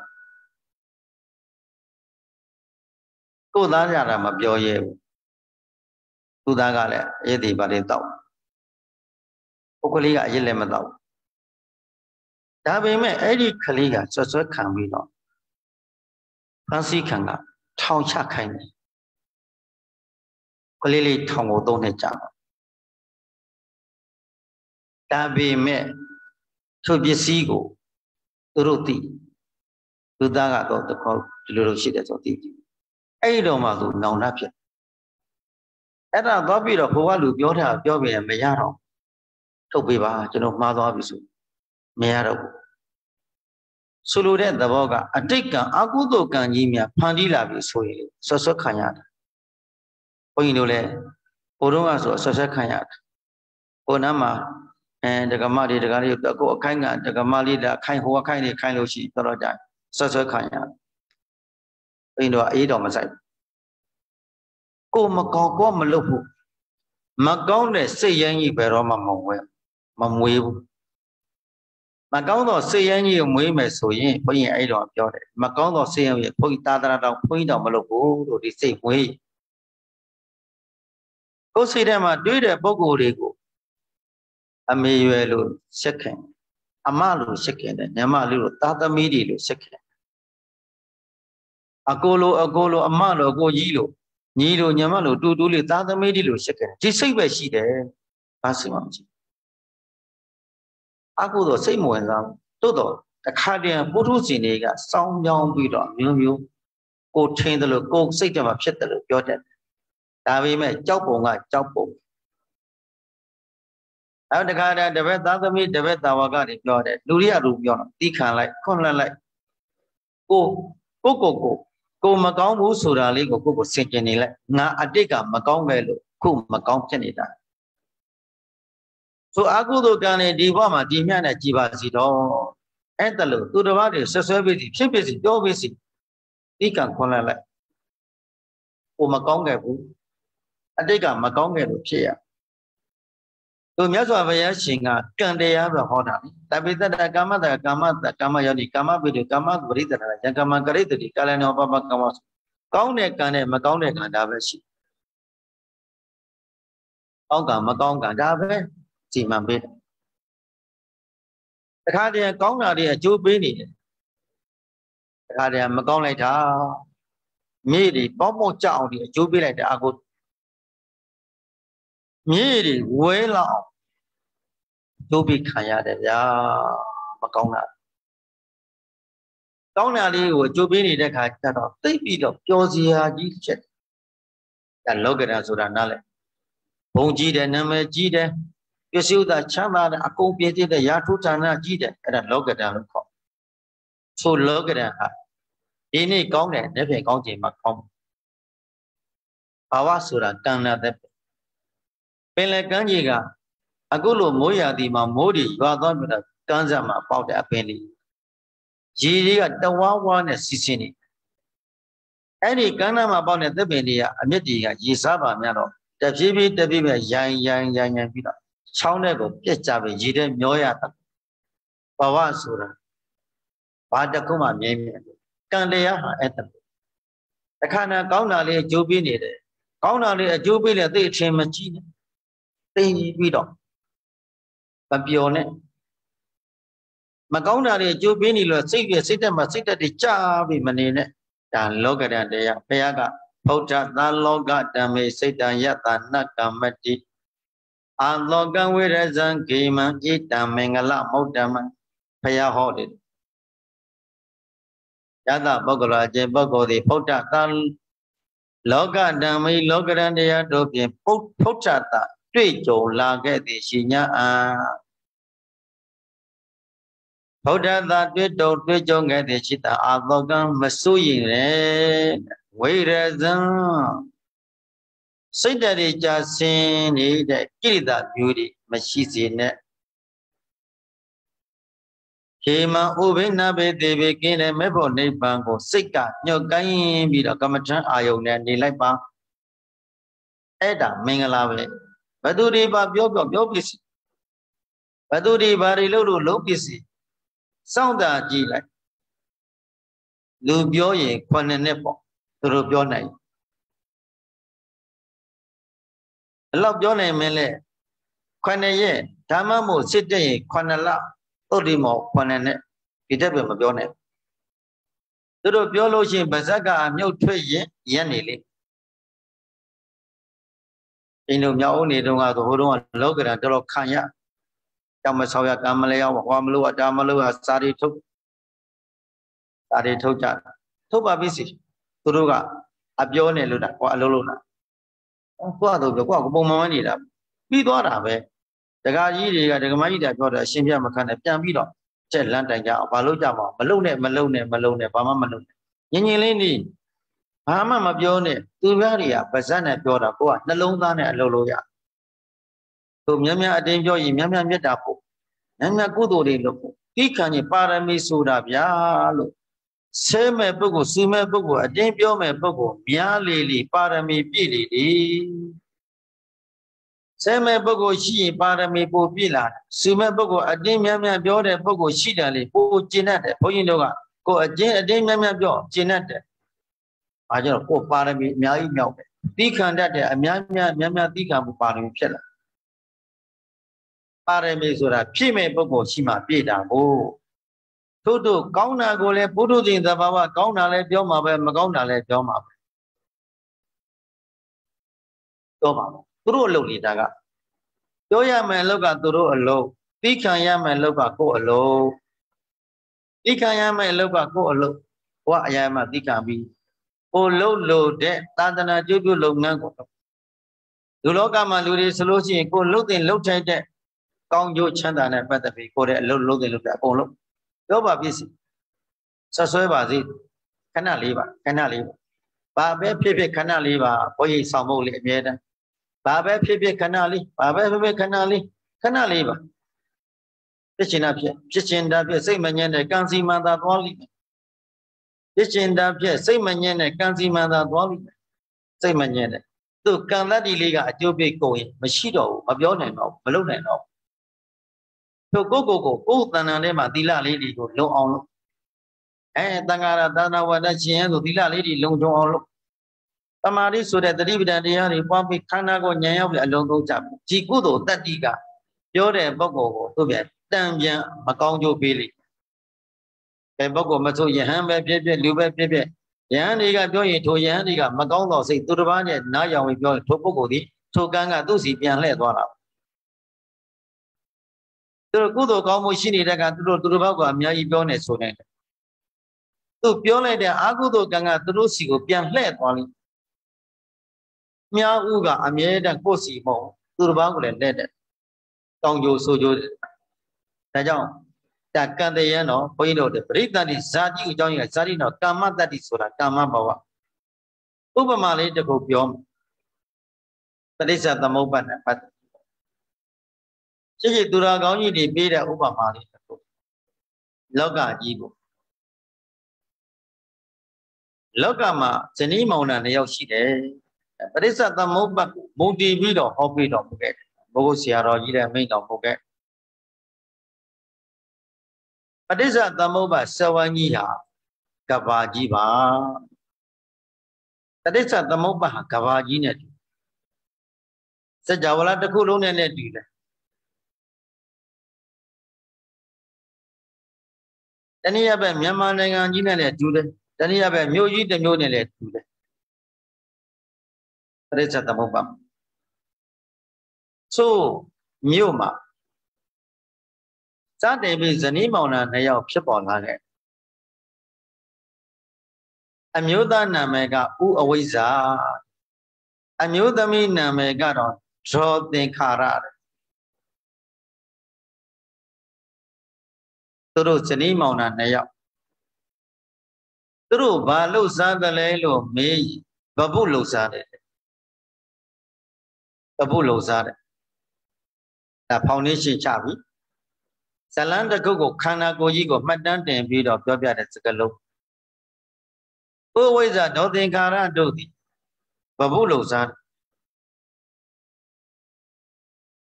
ကိုသားကြတာမပြောရဲဘူးသူသားကလည်းအေးဒီပါလေးတောက်ပုဂ္ဂလိကအရင်လည်းမတောက်ဒါပေမဲ့အဲ့ဒီကလေးကဆွဆွခံပြီးတော့ဖန်စီခံကထောင်ချခိုင်းတယ်ကလေးလေးထောင်ကိုသုံးနှစ်ကြာတော့ ဒါပေမဲ့သူပစ္စည်းကိုသူတို့သိသူသားကတော့တခေါဒီလိုလိုရှိတယ်ဆိုသိကြည့်အဲ့တော့မှသူနောင်တဖြစ်အဲ့ဒါသွားပြီးတော့ဘုရားလူပြောတာပြောပြန်မရတော့ထုတ်ပေးပါကျွန်တော်မှားသွားပြီဆိုမရတော့ဘူးဆိုလိုတဲ့သဘောကအတိတ်ကံအကုသိုလ်ကံကြီးများဖန်တီးလာပြီဆိုရင်ဆွတ်ဆွတ်ခံရတယ်ဘုန်းကြီးတို့လည်းဘုရုံးကဆိုဆွတ်ဆွတ်ခံရတယ်ဘုနာမှာ အဲဒကမတွေဒကာလေးတော့ကိုအခိုင်ကဒကမလေးလာခိုင်ဟိုအခိုင်နေခိုင်လို့ရှိတော်တော်ကြာဆွတ်ဆွတ်ခံရတယ်ဘုန်းကြီးတို့အေးတော်မဆိုင်ကိုမကောင်းကိုမလုပ်ဘူးမကောင်းတဲ့စိတ်ရင်းကြီးဘယ်တော့မှမဝဲမမွေးဘူးမကောင်းသောစိတ်ရင်းကြီးကိုမွေးမယ်ဆိုရင်ဘုန်းကြီးအဲ့တော့ပြောတယ်မကောင်းသောစိတ်ရင်းကြီးဘုန်းကြီးတာတရာတောင်ဘုန်းကြီးတောင်မလုပ်ဘူးလို့ဒီစိတ်မွေးကိုယ်စိတ်ထဲမှာတွေးတဲ့ပုံကိုယ်တွေကို အမေရွယ်လို့ရှက်ခင်အမလို့ရှက်ခင်တယ်ညမလို့သားသမီးတွေလို့ရှက်ခင်အကိုလိုအကိုလိုအမလိုအကိုကြီးလိုညီလိုညမလိုတူတူလေးသားသမီးတွေလို့ရှက်ခင်ဒီစိတ်ပဲရှိတယ်ဘာစိတ်မှမရှိအကုသို့စိတ်မဝင်စားဘူးတိုးတော့တခါတည်းပုထုဇဉ်တွေကစောင်းပြောင်းပြီးတော့မျိုးမျိုးကိုထင်းတယ်လို့ကိုစိတ်ထဲမှာဖြစ်တယ်လို့ပြောတတ်တယ်ဒါပေမဲ့ကြောက်ပုံကကြောက်ပုံ အဲတခါတည်းတပည့်သားသမီးတပည့်တာဝကတွေပြောတယ်လူရိယလူပြောတော့တီးခံလိုက်ခွန့်လက်လိုက်ကိုကိုကိုကိုကိုမကောင်းဘူးဆိုတာလေးကိုကိုကိုစင်ကြင်နေလိုက်ငါအတိတ်ကမကောင်းပဲလို့ခုမကောင်းဖြစ်နေတာဆိုအကုသိုလ်ကံနေဒီဘဝမှာဒီမြတ်နဲ့ကြည်ပါစီတော့အဲ့တလို့သူတစ်ပါးတွေဆွဆွဲပြီးစီဖြစ်ဖြစ်စီပြောပြီးစီဒီကံခွန်လိုက်လိုက်ကိုမကောင်းခဲ့ဘူးအတိတ်ကမကောင်းခဲ့လို့ဖြစ်ရ သူမြတ်စွာဘုရားရှင်ကကံတရားပဲဟောတာလေတပိတ္တကာမတကာမတကာမယောနိကာမပိတုကာမပရိတ္တနာယံကာမကရိတ္တိကာလနောပပကာမကောင်းတဲ့ကံနဲ့မကောင်းတဲ့ကံဒါပဲရှိကောင်းကံမကောင်းကံဒါပဲစီမံပေးတယ်တခါတည်းကောင်းတာတွေအကျိုးပေးနေတယ်တခါတည်းမကောင်းလိုက်တာမြေတွေပေါပေါကြအောင်ဒီအကျိုးပေးလိုက်တယ်အကု မြေတွေဝဲလောက်ကျိုးပြီးခံရတယ်ဗျာမကောင်းတာကောင်းတာလေးကိုအကျိုးပေးနေတဲ့ခါကျတော့သိပြီးတော့ပျော်စရာကြီးဖြစ်တယ်ဒါလောကဓာတ်ဆိုတာနားလဲဘုံကြီးတယ်နာမည်ကြီးတယ်ပစ္စည်းဥသာချမ်းသာတဲ့အကုန်ပြည့်တဲ့ရာထုဌာနကြီးတယ်အဲ့ဒါလောကဓာတ်လို့ခေါ်ဆိုလောကဓာတ်ဟာဒီနေ့ကောင်းတယ်နေ့ပြင်ကောင်းချိန်မှာကောင်းဘာဝဆိုတာကံနာတဲ့ ပင်လေကမ်းကြီးကအခုလိုမိုးရာသီမှာမိုးတွေရွာသွားပြီးတော့ကမ်းစပ်မှာပေါက်တဲ့အပင်လေးရေတွေကတဝါဝါနဲ့စီးဆင်းနေအဲ့ဒီကမ်းနားမှာပေါက်တဲ့သစ်ပင်တွေကအမြင့်တွေကရေစားပါများတော့တဖြည်းဖြည်းတဖြည်းဖြည်းရိုင်ရိုင်ရိုင်ရိုင်ပြီးတော့ချောင်းတဲ့ကိုပြက်ကြပြီးရေထဲမျောရတာဘဝဆိုတာဘာတခုမှမြဲမြဲကံတရားဟာအဲ့တတခါနာကောင်းတာလေးအကျိုးပေးနေတယ်ကောင်းတာလေးအကျိုးပေးလေသိအထင်မကြီးနဲ့ သိပြီးတော့မပျော်နဲ့မကောင်းတာတွေအကျိုးပေးနေလို့စိတ်ပြစိတ်တက်မှာစိတ်တက်တွေကြာပြီးမနေနဲ့ဒါလောကဓာတ်တရားဘုရားကဗုဒ္ဓသာလောကဓမ္မေစိတ်တံယတနကမတိအာလောကဝိရဇံဂေမံဣတံမင်္ဂလမௌတ္တမံဘုရားဟောတယ်ယတပုဂ္ဂလောအကျင့်ပုဂ္ဂိုလ်သည်ဗုဒ္ဓသာလောကဓမ္မေလောကရန်တရားတို့ဖြင့်ဗုဒ္ဓတာ တွေ့ကြုံလာခဲ့သည်ရှိညာအာဗုဒ္ဓသာတွေ့တုံတွေ့ကြုံခဲ့သည်ရှိတာအာသောကံမစိုးရင်လေဝိရဇံစိတ်တရေကြဆင်းနေတဲ့ကိရိတာမျိုးတွေမရှိစေနဲ့ခေမဥပိနဘေတေဘေကင်းတဲ့မဲ့ဖို့နိဗ္ဗာန်ကိုစိတ်ကညှော့ကိုင်းပြီးတော့ကမ္မထံအာယုန်နဲ့နေလိုက်ပါအဲ့ဒါမင်္ဂလာပဲ ဘသူတွေပါပြောပြောပြောပစ္စည်းဘသူတွေဘာတွေလို့လို့လုံးပစ္စည်းစောင့်တာကြည့်လိုက်လူပြောရင်ခုနှစ်နှစ်ပေါ့သူတို့ပြောနိုင်အလောက်ပြောနိုင်မင်းလဲခုနှစ်ရက်ဓမ္မမို့စစ်တဲ့ရင်ခုနှစ်လသုတ်ဒီမောခုနှစ်နှစ်ဒီတက်ပဲမပြောနဲ့သူတို့ပြောလို့ရှိရင်ဗဇက်ကအမြုပ်ထွက်ရင်ရက်နေလေ အင်းတို့မြောက်ဦးနေတုန်းကဟိုတုန်းကလောကရန်တော်တော်ခံရတောင်မဆောက်ရကံမလဲအောင်ဟောမလို့အတာမလို့စာရီထုတ်စာရီထုတ်ကြထုတ်ပါပြီစီသူတို့ကအပြောနေလို့တာဟောအလုံးလုံးတာကိုယ့်အတူပြောကိုယ့်ကပုံမှန်နေတာပြီးသွားတာပဲဒကာကြီးတွေကဒကမကြီးတွေပြောတယ်အရှင်ပြမခံနဲ့ပြန်ပြီးတော့ချက်လန်းတိုင်ကြအောင်ဘာလို့ကြမှာမလုံနဲ့မလုံနဲ့မလုံနဲ့ဘာမှမလုံနဲ့ညင်ညင်လေးနေ ဘာမှမပြောနဲ့သူများတွေကပါဇက်နဲ့ပြောတာကိုကနှလုံးသားနဲ့အလုပ်လုပ်ရသူများများအတင်းပြောရင်များများမြတ်တာပို့များများကုသိုလ်တွေလုပ်ဖို့တိခံရင်ပါရမီဆိုတာဗျာလို့ဆဲမဲ့ပုဂ္ဂိုလ်စီမဲ့ပုဂ္ဂိုလ်အတင်းပြောမဲ့ပုဂ္ဂိုလ်များလေလေပါရမီပြည့်လေလေဆဲမဲ့ပုဂ္ဂိုလ်ရှိရင်ပါရမီပိုပြည့်လာတယ်စီမဲ့ပုဂ္ဂိုလ်အတင်းများများပြောတဲ့ပုဂ္ဂိုလ်ရှိတယ်လေပိုကျင့်တတ်တယ်ဘုန်းကြီးတို့ကကိုအကျင့်အတင်းများများပြောကျင့်တတ်တယ်။ အားကြောင့်ကိုပါရမီအများကြီးမြောက်တယ်။သီခံတတ်တယ်အများများများများသီခံမှုပါရမီဖြစ်လာ။ပါရမီဆိုတာဖြည့်မဲ့ပုဂ္ဂိုလ်ရှိမှပြည့်တာကိုထို့တို့ကောင်းတာကိုလည်းပုထုဇဉ်သဘာဝကောင်းတာလည်းပြောမှာပဲမကောင်းတာလည်းပြောမှာပဲပြောပါမယ်သူတို့အလုပ်နေတာကပြောရမယ်အလုပ်ကသူတို့အလုပ်သီခံရမယ်အလုပ်ကကိုယ့်အလုပ်သီခံရမယ်အလုပ်ကကိုယ့်အလုပ်ဘဝအရာမှသီခံပြီး ကိုလုပ်လို့တဲ့သာသနာကျိုးပြုလုပ်ငန်းကိုလူလောကမှာလူတွေဆိုလို့ရှိရင်ကိုလှုပ်တဲ့လှုပ်ထိုက်တဲ့ကောင်းကျိုးချမ်းသာနဲ့ပတ်သက်ပြီးကိုတဲ့အလုပ်လုပ်တဲ့လုပ်တဲ့အကုန်လုံးပြောပါပြစ်စီဆက်ဆွဲပါစေခဏလေးပါခဏလေးပါဘာပဲဖြစ်ဖြစ်ခဏလေးပါဘုရားဆောင်ဖို့လေအမြဲတမ်းဘာပဲဖြစ်ဖြစ်ခဏလေးဘာပဲဖြစ်ဖြစ်ခဏလေးခဏလေးပါဖြစ်ချင်တာဖြစ်ဖြစ်ချင်တာဖြစ်စိတ်မငြင်းတဲ့ကံစီမံသာသွားလိမ့်မယ် ဖြစ်ချင်တာဖြစ်စိတ်မငြင်းတဲ့ကံစီမံသာသွားလိမ့်မယ်စိတ်မငြင်းတဲ့သူကံတတ္တိလေးကအကျိုးပေးကုန်ရင်မရှိတော့ဘူးမပြောနိုင်တော့ဘူးမလုပ်နိုင်တော့သူကိုကိုကိုကိုယ်တဏ္ဍာထဲမှာသီလလေးတွေကိုလုံအောင်လို့အဲတန်ဃာရသာနာဝတ္တရှင်ဆိုသီလလေးတွေလုံခြုံအောင်လို့တမာတိဆိုတဲ့တတိပဒံတရားတွေပွားပြီးခန္ဓာကိုဉာဏ်ရောက်ပြီးအလုံးသုံးကြပြီ။ဒီကုသိုလ်တတ္တိကပြောတဲ့ပုဂ္ဂိုလ်ကိုသူ့ပြန်တံပြန်မကောင်းကျိုးပေးလိမ့် ဘယ်ပုဂ္ဂိုလ်မဆိုယဟန်ပဲဖြစ်ဖြစ်လူပဲဖြစ်ဖြစ်ယဟန်တွေကပြောရင်ထိုယဟန်တွေကမကောင်းသောစိတ်သူတစ်ပါးနဲ့နားရောင်ပြီးပြောရင်ထိုပုဂ္ဂိုလ်ဒီထိုကံကသူ့စီပြန်လှည့်သွားတာသူတို့ကုသိုလ်ကောင်းမှုရှိနေတဲ့ကသူတို့သူတို့ဘောက်ကအများကြီးပြောနေဆိုနေတယ်သူပြောလိုက်တဲ့အာကုသိုလ်ကံကသူတို့စီကိုပြန်လှည့်သွားလိမ့်မြားဥကအမြဲတမ်းကိုယ်စီမဟုတ်သူတို့ဘောက်ကလည်းလက်တဲ့တောင်ကြိုဆိုကြိုဒါကြောင့် ဒါကံတယံတော့ဘုန်းကြီးတို့ပရိသတ်တိဇာတိအကြောင်းကြီးဇာတိတော့ကာမတတ္တိဆိုတာကာမဘဝဥပမာလေးတစ်ခုပြောမယ်ပရိစ္ဆသမုပ္ပါဒ်နဲ့ပတ်သက်ရှိရှိသူတော်ကောင်းကြီးတွေပေးတဲ့ဥပမာလေးတစ်ခုလောကကြီးကိုလောကမှာဇနီးမောင်နှံနှစ်ယောက်ရှိတယ်ပရိစ္ဆသမုပ္ပါဒ်ကိုမုံတည်ပြီးတော့ဟောပြတော်မူခဲ့တယ်ဘုဂုဆရာတော်ကြီးတဲ့မိန့်တော်မူခဲ့ ပဋိစ္စသမုပ္ပါစဝန်းကြီးဟာကဘာကြီးပါပဋိစ္စသမုပ္ပါဟာကဘာကြီးနဲ့တူစကြဝဠာတစ်ခုလုံးနဲ့လည်းတူတယ်တနည်းအားဖြင့်မြန်မာနိုင်ငံကြီးနဲ့လည်းတူတယ်တနည်းအားဖြင့်မြို့ကြီးတစ်မြို့နဲ့လည်းတူတယ်ပဋိစ္စသမုပ္ပါဆိုမြို့မှာ စတင်ပြီးဇနီးမောင်နှံနှစ်ယောက်ဖြစ်ပေါ်လာခဲ့အမျိုးသားနာမည်ကဥအဝိဇ္ဇာအမျိုးသမီးနာမည်ကတော့ဒရောသင်္ခါရတဲ့သူတို့ဇနီးမောင်နှံနှစ်ယောက်သူတို့ဘာလို့စားတယ်လဲလို့မေးဘပုလှစားတယ်ဘပုလှစားတယ်ဒါဖောင်ဒေးရှင်းချပြီ ဇလန်းတစ်ခုကိုခန္ဓာကိုယ်ကြီးကိုမှတ်တမ်းတင်ပြီးတော့ပြောပြတဲ့စကားလုံးဥဝိဇ္ဇဒေါသင်္ခါရတို့သည်ဘဘုလုံစား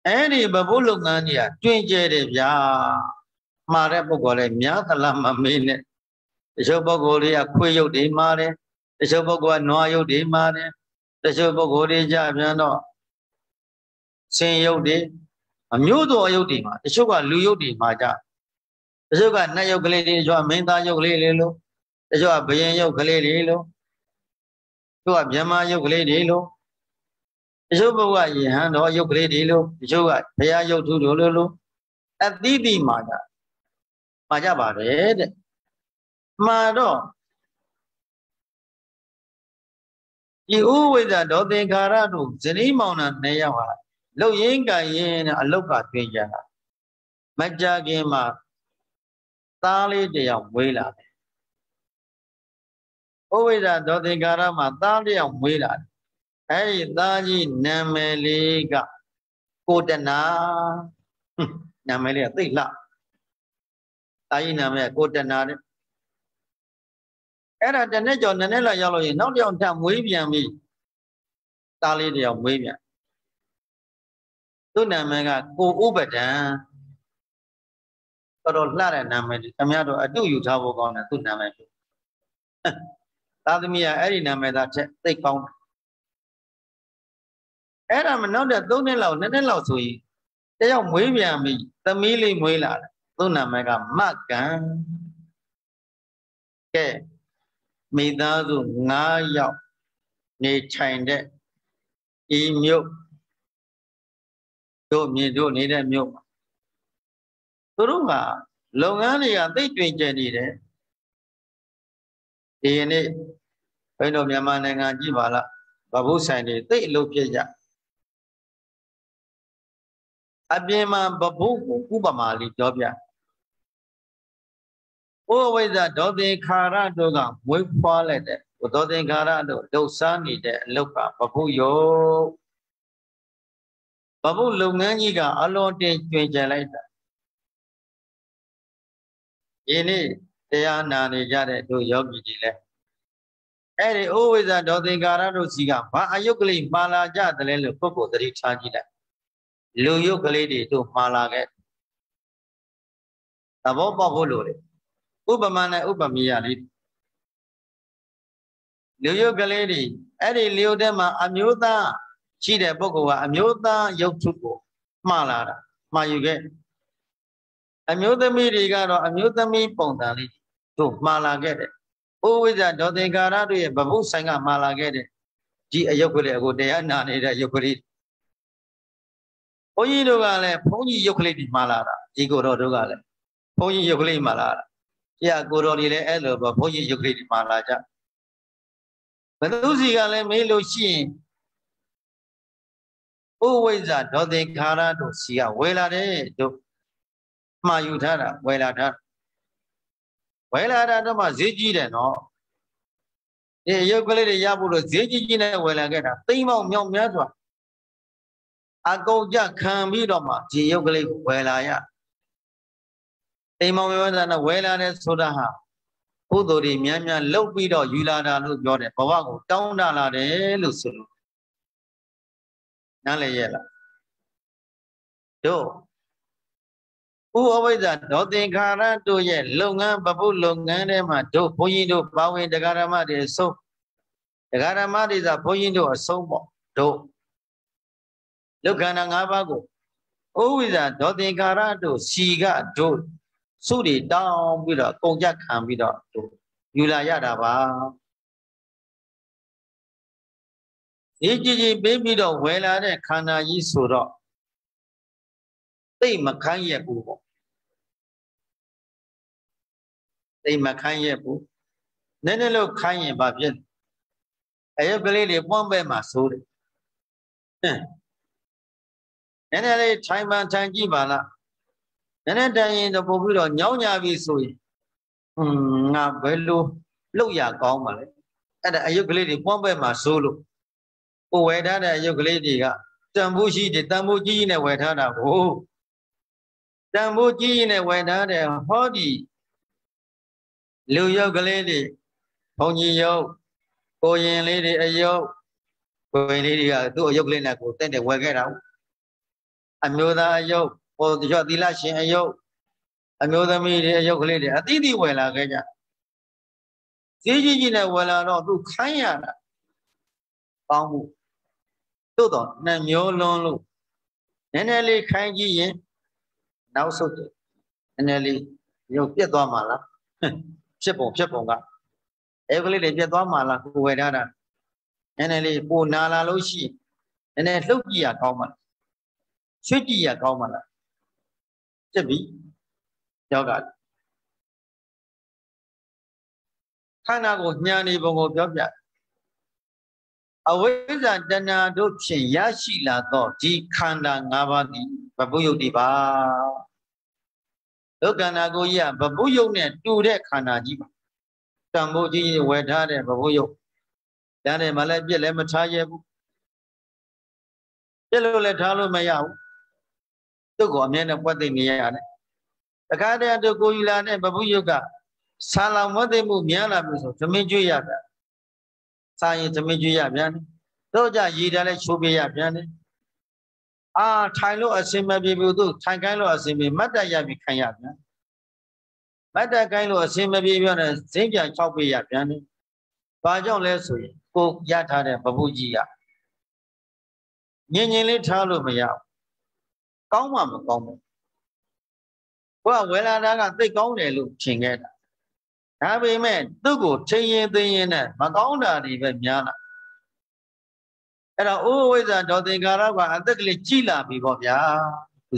အဲ့ဒီဘဘုလုံငန်းကြီးကတွင်ကျဲတယ်ဗျာမှားတဲ့ပုဂ္ဂိုလ်လည်းများသလားမမေးနဲ့တချို့ပုဂ္ဂိုလ်တွေကခွေးရုပ်တွေမှားတယ်တချို့ပုဂ္ဂိုလ်ကနွားရုပ်တွေမှားတယ်တချို့ပုဂ္ဂိုလ်တွေကြပြန်တော့ဆင်ရုပ်တွေ အမျိုးတော်အယုတ်တွေမှာတချို့ကလူယုတ်တွေမှာကြတချို့ကနတ်ယုတ်ကလေးတွေတချို့ကမင်းသားယုတ်ကလေးတွေလို့တချို့ကဘယင်ယုတ်ကလေးတွေလို့တချို့ကမြမယုတ်ကလေးတွေလို့တချို့ဘုရားယဟန်တော်ယုတ်ကလေးတွေလို့တချို့ကဘုရားယုတ်ထုတို့လို့လို့အသီးသီးမှာကြမှာကြပါတယ်တဲ့မှာတော့ဒီဥဝိဇ္ဇဒေါသင်္ခါရတို့ဇနီးမောင်နှံနှစ်ယောက်ဟာ လှုပ်ရင်းကရင်းနဲ့အလုတ်ကတွင်ကြတာမကြခင်မှာသားလေးတယောက်မွေးလာတယ်။ဩဝိဒဒေါသင်္ကာရမှာသားတယောက်မွေးလာတယ်။အဲဒီသားကြီးနာမည်လေးကကိုတနာနာမည်လေးကသိလှ။သားကြီးနာမည်ကကိုတနာတဲ့အဲ့ဒါတနေ့ကျော်နည်းနည်းလောက်ရောက်လို့ရင်နောက်တစ်ယောက်ထပ်မွေးပြန်ပြီ။သားလေးတယောက်မွေးပြန် သူ့နာမည်ကကိုဥပဒံတော်တော်လှတဲ့နာမည်ခင်ဗျားတို့အတုယူထားဖို့ကောင်းတယ်သူ့နာမည်ဖြစ်သာသမီးကအဲ့ဒီနာမည်သားချက်သိကောင်းတယ်အဲ့ဒါမနောက်တဲ့၃နှစ်လောက်၂နှစ်လောက်ဆိုရင်တယောက်မွေးပြန်ပြီသမီးလေးမွေးလာတယ်သူ့နာမည်ကမကံကဲမိသားစု9ယောက်နေထိုင်တဲ့ဤမြို့ တို့မြင်တို့နေတဲ့မြို့မှာသူတို့ကလုပ်ငန်းတွေကသိတွင်ကျနေတယ်ဒီနေ့ဘယ်လိုမြန်မာနိုင်ငံကြည့်ပါလားဗဘုဆိုင်တွေသိအလုပ်ပြကြအပြင်မှာဗဘုကိုဥပမာလေးပြောပြဩဝိဇ္ဇဒေါသင်္ခါရတို့ကမွေးဖွားလိုက်တဲ့ဒေါသင်္ခါရတို့လှုပ်ရှားနေတဲ့အလုပ်ကဗဘုယော ဘဘုလုပ်ငန်းကြီးကအလွန်တင်ကျွင်ကျန်လိုက်တာဒီနေ့တရားနာနေကြတဲ့တို့ယောဂီကြီးလဲအဲ့ဒီဩဝိဇ္ဇဒေါသင်္ကာရတို့စီကဘာအယုတ်ကလေးမှာလာကြတယ်လဲလို့ပုဂ္ဂိုလ်သတိထားကြည့်လိုက်လူယုတ်ကလေးတွေတို့မှာလာခဲ့သဘောပေါက်ဖို့လိုတယ်ဥပမာနဲ့ဥပမီယလေးလူယုတ်ကလေးတွေအဲ့ဒီလျုတ်ထဲမှာအမျိုးသား ရှိတဲ့ပုဂ္ဂိုလ်ကအမျိုးသားရုပ်ထုကိုမှားလာတာမှားယူခဲ့အမျိုးသမီးတွေကတော့အမျိုးသမီးပုံစံလေးတို့မှားလာခဲ့တယ်။ဥဝိဇ္ဇဒေါသင်္ကာရတို့ရဲ့ဗဗုဆိုင်ကမှားလာခဲ့တဲ့ဒီအယုတ်ကလေးအခုတရားနာနေတဲ့ယုတ်ကလေးဘုန်းကြီးတို့ကလည်းဘုန်းကြီးယုတ်ကလေးဒီမှားလာတာဒီကိုတော်တို့ကလည်းဘုန်းကြီးယုတ်ကလေးမှားလာတာ။ကြာကိုတော်တွေလည်းအဲ့လိုပဲဘုန်းကြီးယုတ်ကလေးဒီမှားလာကြ။ဘသူစီကလည်းမေးလို့ရှိရင် ဥဝိဇ္ဇဒေါသင်္ခါရတို့စီကဝေလာတယ်တို့မှားယူထားတာဝယ်လာထားဝယ်လာတာတော့မှဈေးကြီးတယ်နော်ဒီရုပ်ကလေးတွေရဖို့လို့ဈေးကြီးကြီးနဲ့ဝယ်လာခဲ့တာသိမ့်မောင်မြောင်များစွာအကုန်ကြခံပြီးတော့မှဒီရုပ်ကလေးကိုဝယ်လာရသိမ့်မောင်မြောင်များစွာနဲ့ဝယ်လာတဲ့ဆိုတာဟာဘုဒ္ဓတွေများများလှုပ်ပြီးတော့ယူလာတာလို့ပြောတယ်ဘဝကိုတောင်းတလာတယ်လို့ဆိုလို့ နားလည်ရဲ့လားတို့ဥအဝိဇ္ဇာဒေါသင်္ခါရတို့ရဲ့လုပ်ငန်းပပုလုပ်ငန်းထဲမှာတို့ဘုန်းကြီးတို့ပါဝင်တရားဓမ္မတွေအဆုံးတရားဓမ္မတွေသာဘုန်းကြီးတို့အဆုံးပေါ့တို့လုက္ခဏာ၅ပါးကိုဥဝိဇ္ဇာဒေါသင်္ခါရတို့စီကတို့စုတွေတောင်းပြီးတော့ကုန်ကြခံပြီးတော့တို့ယူလာရတာပါ ဒီကြည်ကြည်ပေးပြီးတော့ဝယ်လာတဲ့ခန္ဓာကြီးဆိုတော့သိမခိုင်းရဘူးပေါ့သိမခိုင်းရဘူးနည်းနည်းလို့ခိုင်းရင်ဘာဖြစ်အယုတ်ကလေးတွေပွန့်ပဲမှာစိုးတယ်ဟင်းနည်းနည်းလေးထိုင်မှန်ထိုင်ကြည့်ပါလားနည်းနည်းတိုင်ရင်တော့ပို့ပြီးတော့ညောင်းညာပြီဆိုရင်ဟွန်းငါဘယ်လိုလောက်ရကောင်းပါလဲအဲ့ဒါအယုတ်ကလေးတွေပွန့်ပဲမှာစိုးလို့ ကိုဝယ်ထားတဲ့အယုတ်ကလေးတွေကတန်ဖိုးရှိတယ်တန်ဖိုးကြီးကြီးနဲ့ဝယ်ထားတာကိုတန်ဖိုးကြီးကြီးနဲ့ဝယ်ထားတဲ့ဟောဒီလူယုတ်ကလေးတွေဘုံကြီးယုတ်ကိုရင်လေးတွေအယုတ်ကိုရင်လေးတွေကသူ့အယုတ်ကလေးနဲ့ကိုတက်တက်ဝယ်ခဲ့တာအမျိုးသားအယုတ်ဟိုကျော်သီလရှင်အယုတ်အမျိုးသမီးတွေအယုတ်ကလေးတွေအတိအသီဝယ်လာခဲ့ကြဈေးကြီးကြီးနဲ့ဝယ်လာတော့သူခိုင်းရတာကောင်းမှု သို့တော့နှမျိုးလုံးလို့နည်းနည်းလေးခိုင်းကြည့်ရင်နောက်ဆုတ်တယ်နည်းနည်းလေးရုပ်ပြက်သွားမှာလားဖြစ်ပုံဖြစ်ပုံကအဲကလေးတွေပြက်သွားမှာလားကိုဝယ်ထားတာနည်းနည်းလေးပိုနာလာလို့ရှိရင်နည်းနည်းလှုပ်ကြည့်ရကောင်းမှာရွှေ့ကြည့်ရကောင်းမှာလားဖြစ်ပြီယောဂခန္ဓာကိုညှာနေပုံကိုပြောပြ အဝိဇ္ဇာတဏှာတို့ဖြင့်ရရှိလာသောဒီခန္ဓာ၅ပါးသည်ဘပုယုတ်တိပါဒုက္ခန္ဓာကိုကြီးကဘပုယုတ်နဲ့တူတဲ့ခန္ဓာကြီးပါတံမိုးကြီးဝယ်ထားတဲ့ဘပုယုတ်တန်းတယ်မလည်းပြက်လည်းမထားရဘူးပြက်လို့လည်းထားလို့မရဘူးသူ့ကိုအမြဲတမ်းပွက်သိနေရတယ်တခါတည်းသူကိုယူလာတဲ့ဘပုယုတ်ကဆာလောင်မသိမှုများလာပြီဆိုသမင်းကျွေးရတာ စာရင်သမင်းကျွေးရပြန်တယ်တို့ကြရည်တယ်လဲချိုးပေးရပြန်တယ်အာထိုင်လို့အစင်မပြေဘူးသူထိုင်ကိုင်းလို့အစင်ပြေမတ်တရပြီးခိုင်ရပြန်မတ်တကိုင်းလို့အစင်မပြေပြောတယ်ဈေးပြန်၆ပေးရပြန်တယ်ဘာကြောင့်လဲဆိုရင်ကိုရထားတဲ့ဘဘူးကြီးကညင်ညင်လေးထားလို့မရဘူးကောင်းမှမကောင်းဘူးကိုကဝယ်လာတာကသိကောင်းတယ်လို့ထင်ခဲ့တာ ဒါပေမဲ့သူ့ကိုထိရင်သိရင်နဲ့မကောင်းတာတွေပဲများလာအဲ့တော့ဥဝိဇ္ဇာဒေါသင်္ကာရကအသက်ကလေးကြီးလာပြီပေါ့ဗျာ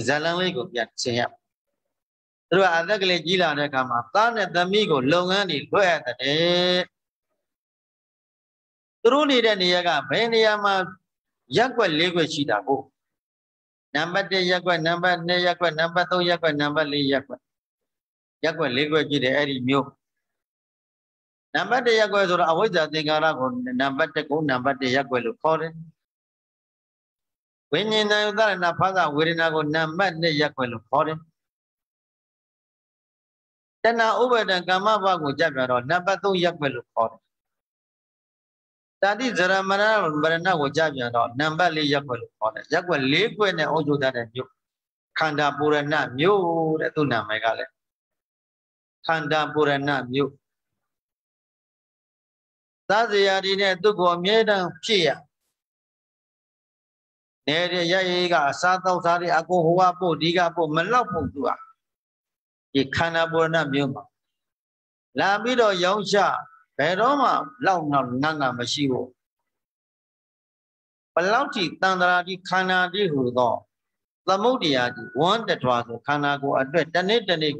ဇလံလေးကိုပြန်ရှင်းရသူတို့ကအသက်ကလေးကြီးလာတဲ့အခါမှာသားနဲ့သမီးကိုလုပ်ငန်းတွေလွှဲရတယ်သူတို့နေတဲ့နေရာကဘယ်နေရာမှာရက်ွက်၄ွက်ရှိတာကိုနံပါတ်1ရက်ွက်နံပါတ်2ရက်ွက်နံပါတ်3ရက်ွက်နံပါတ်4ရက်ွက်ရက်ွက်၄ွက်ကြည့်တယ်အဲ့ဒီမျိုး နံပါတ်1ရက်ွက်ဆိုတော့အဝိဇ္ဇာသင်္ကာရကိုနံပါတ်1ကိုနံပါတ်1ရက်ွက်လို့ခေါ်တယ်ဝိညာဉ်တယုတရဏဖသဝေဒနာကိုနံပါတ်1ရက်ွက်လို့ခေါ်တယ်တဏှာဥပါဒံကာမဘကိုကြက်ပြတော့နံပါတ်3ရက်ွက်လို့ခေါ်တယ်တာတိဇရမရမရဏကိုကြပြန်တော့နံပါတ်၄ရက်ွက်လို့ခေါ်တယ်ရက်ွက်၄ကွက်နဲ့အုပ်ချုပ်တတ်တဲ့မြို့ခန္ဓာပူရဏမြို့တဲ့သူ့နာမည်ကလည်းခန္ဓာပူရဏမြို့ သာဇရာဒီနဲ့သူ့ကိုအမြဲတမ်းဖြစ်ရနေတဲ့ရရေးကအစားတောက်စားတဲ့အကိုဟိုကပို့ဒီကပို့မလောက်ဖို့သူကဒီခန္ဓာပူရဏမြို့မှာလာပြီးတော့ရောင်းချဘယ်တော့မှလောက်နောက်ငတ်ငါမရှိဘူးဘလောက်ထိတန်ត្រာတိခန္ဓာတိဟူသောသမုဒ္ဒရာတိဝမ်းတထွာဆိုခန္ဓာကိုယ်အတွက်တနေ့တနေ့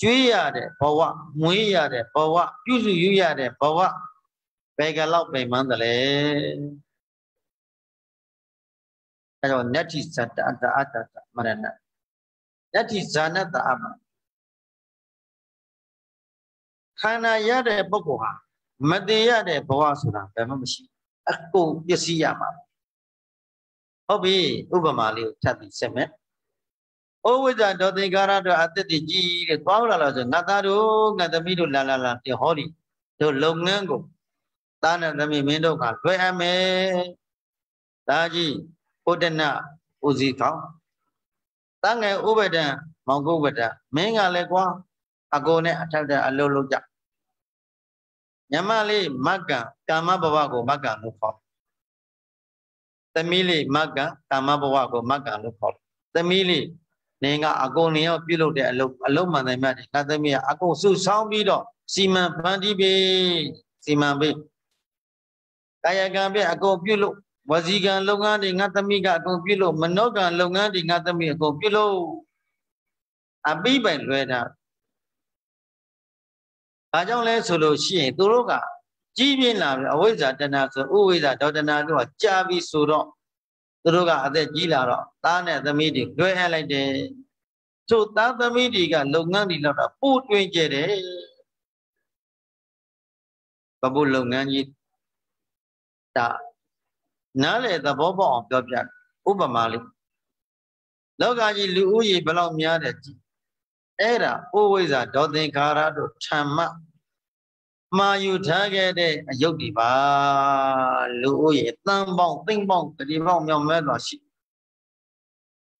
ကျွေးရတဲ့ဘဝမွေးရတဲ့ဘဝပြုစုယူရတဲ့ဘဝဘ ယ်ကလောက်ပင်မှန်းတယ်လဲအဲတော့နတ္ထိသတ္တအတ္တအတ္တမရဏယတ္တိဇာနတအမခန္ဓာရတဲ့ပုဂ္ဂိုလ်ဟာမတည်ရတဲ့ဘဝဆိုတာဘယ်မှမရှိအကုန်ပစ္စည်းရမှာဟုတ်ပြီဥပမာလေးကိုထပ်ပြီးဆက်မယ်ဩဝိဇ္ဇဒေါသင်္ကာရတို့အတ္တတိကြီးတဲ့သွားလာလို့ဆိုငါသားတို့ငါသမီးတို့လာလာလာပြောဟောဒီတို့လုပ်ငန်းကို သားနဲ့သမီးမင်းတို့ကလွှဲအပ်မယ်ဒါကြီးဥဒနဥစည်းကောင်းတန်ငယ်ဥပဒံမောင်ကုပဒံမင်းကလည်းကွာအကိုနဲ့အထက်တဲ့အလုပ်လုပ်ကြညမလေးမက္ကံကာမဘဝကိုမက္ကံလို့ခေါ်သမီးလေးမက္ကံကာမဘဝကိုမက္ကံလို့ခေါ်သမီးလေးနင်ကအကုန်လျောပြုလုပ်တဲ့အလုပ်အလုပ်မှန်တယ်မြတ်တယ်ငါသမီးကအကုန်စုဆောင်းပြီးတော့စီမံဖန်တီးပေးစီမံပေး ကာယကံပြအကုန်ပြုလုပ်ဝစီကံလုပ်ငန်းတွေငါသမီးကအကုန်ပြုလုပ်မနောကံလုပ်ငန်းတွေငါသမီးအကုန်ပြုလုပ်အပိပိုင်လွယ်တာဘာကြောင့်လဲဆိုလို့ရှိရင်သူတို့ကကြီးပြင်းလာပြီအဝိဇ္ဇာတဏဆိုဥဝိဇ္ဇာဒေါတဏတို့ကကြာပြီဆိုတော့သူတို့ကအသက်ကြီးလာတော့သားနဲ့သမီးတွေလွှဲအပ်လိုက်တယ်သို့သားသမီးတွေကလုပ်ငန်းတွေလောက်တော့ပို့တွင်ကြတယ်ဘဘုလုပ်ငန်းကြီး ဒါနားလေသဘောပေါက်အောင်ပြောပြဥပမာလေးလောကကြီးလူဦးရေဘယ်လောက်များတယ်ကြည့်အဲ့ဒါဥဝိဇ္ဇာဒေါသင်္ခါရတို့ဓမ္မမှာယူထားခဲ့တဲ့အယုတ်ဒီပါလူဦးရေတန်ပေါင်းသိမ့်ပေါင်းတတိပေါင်းမြောက်မဲတော့ရှိ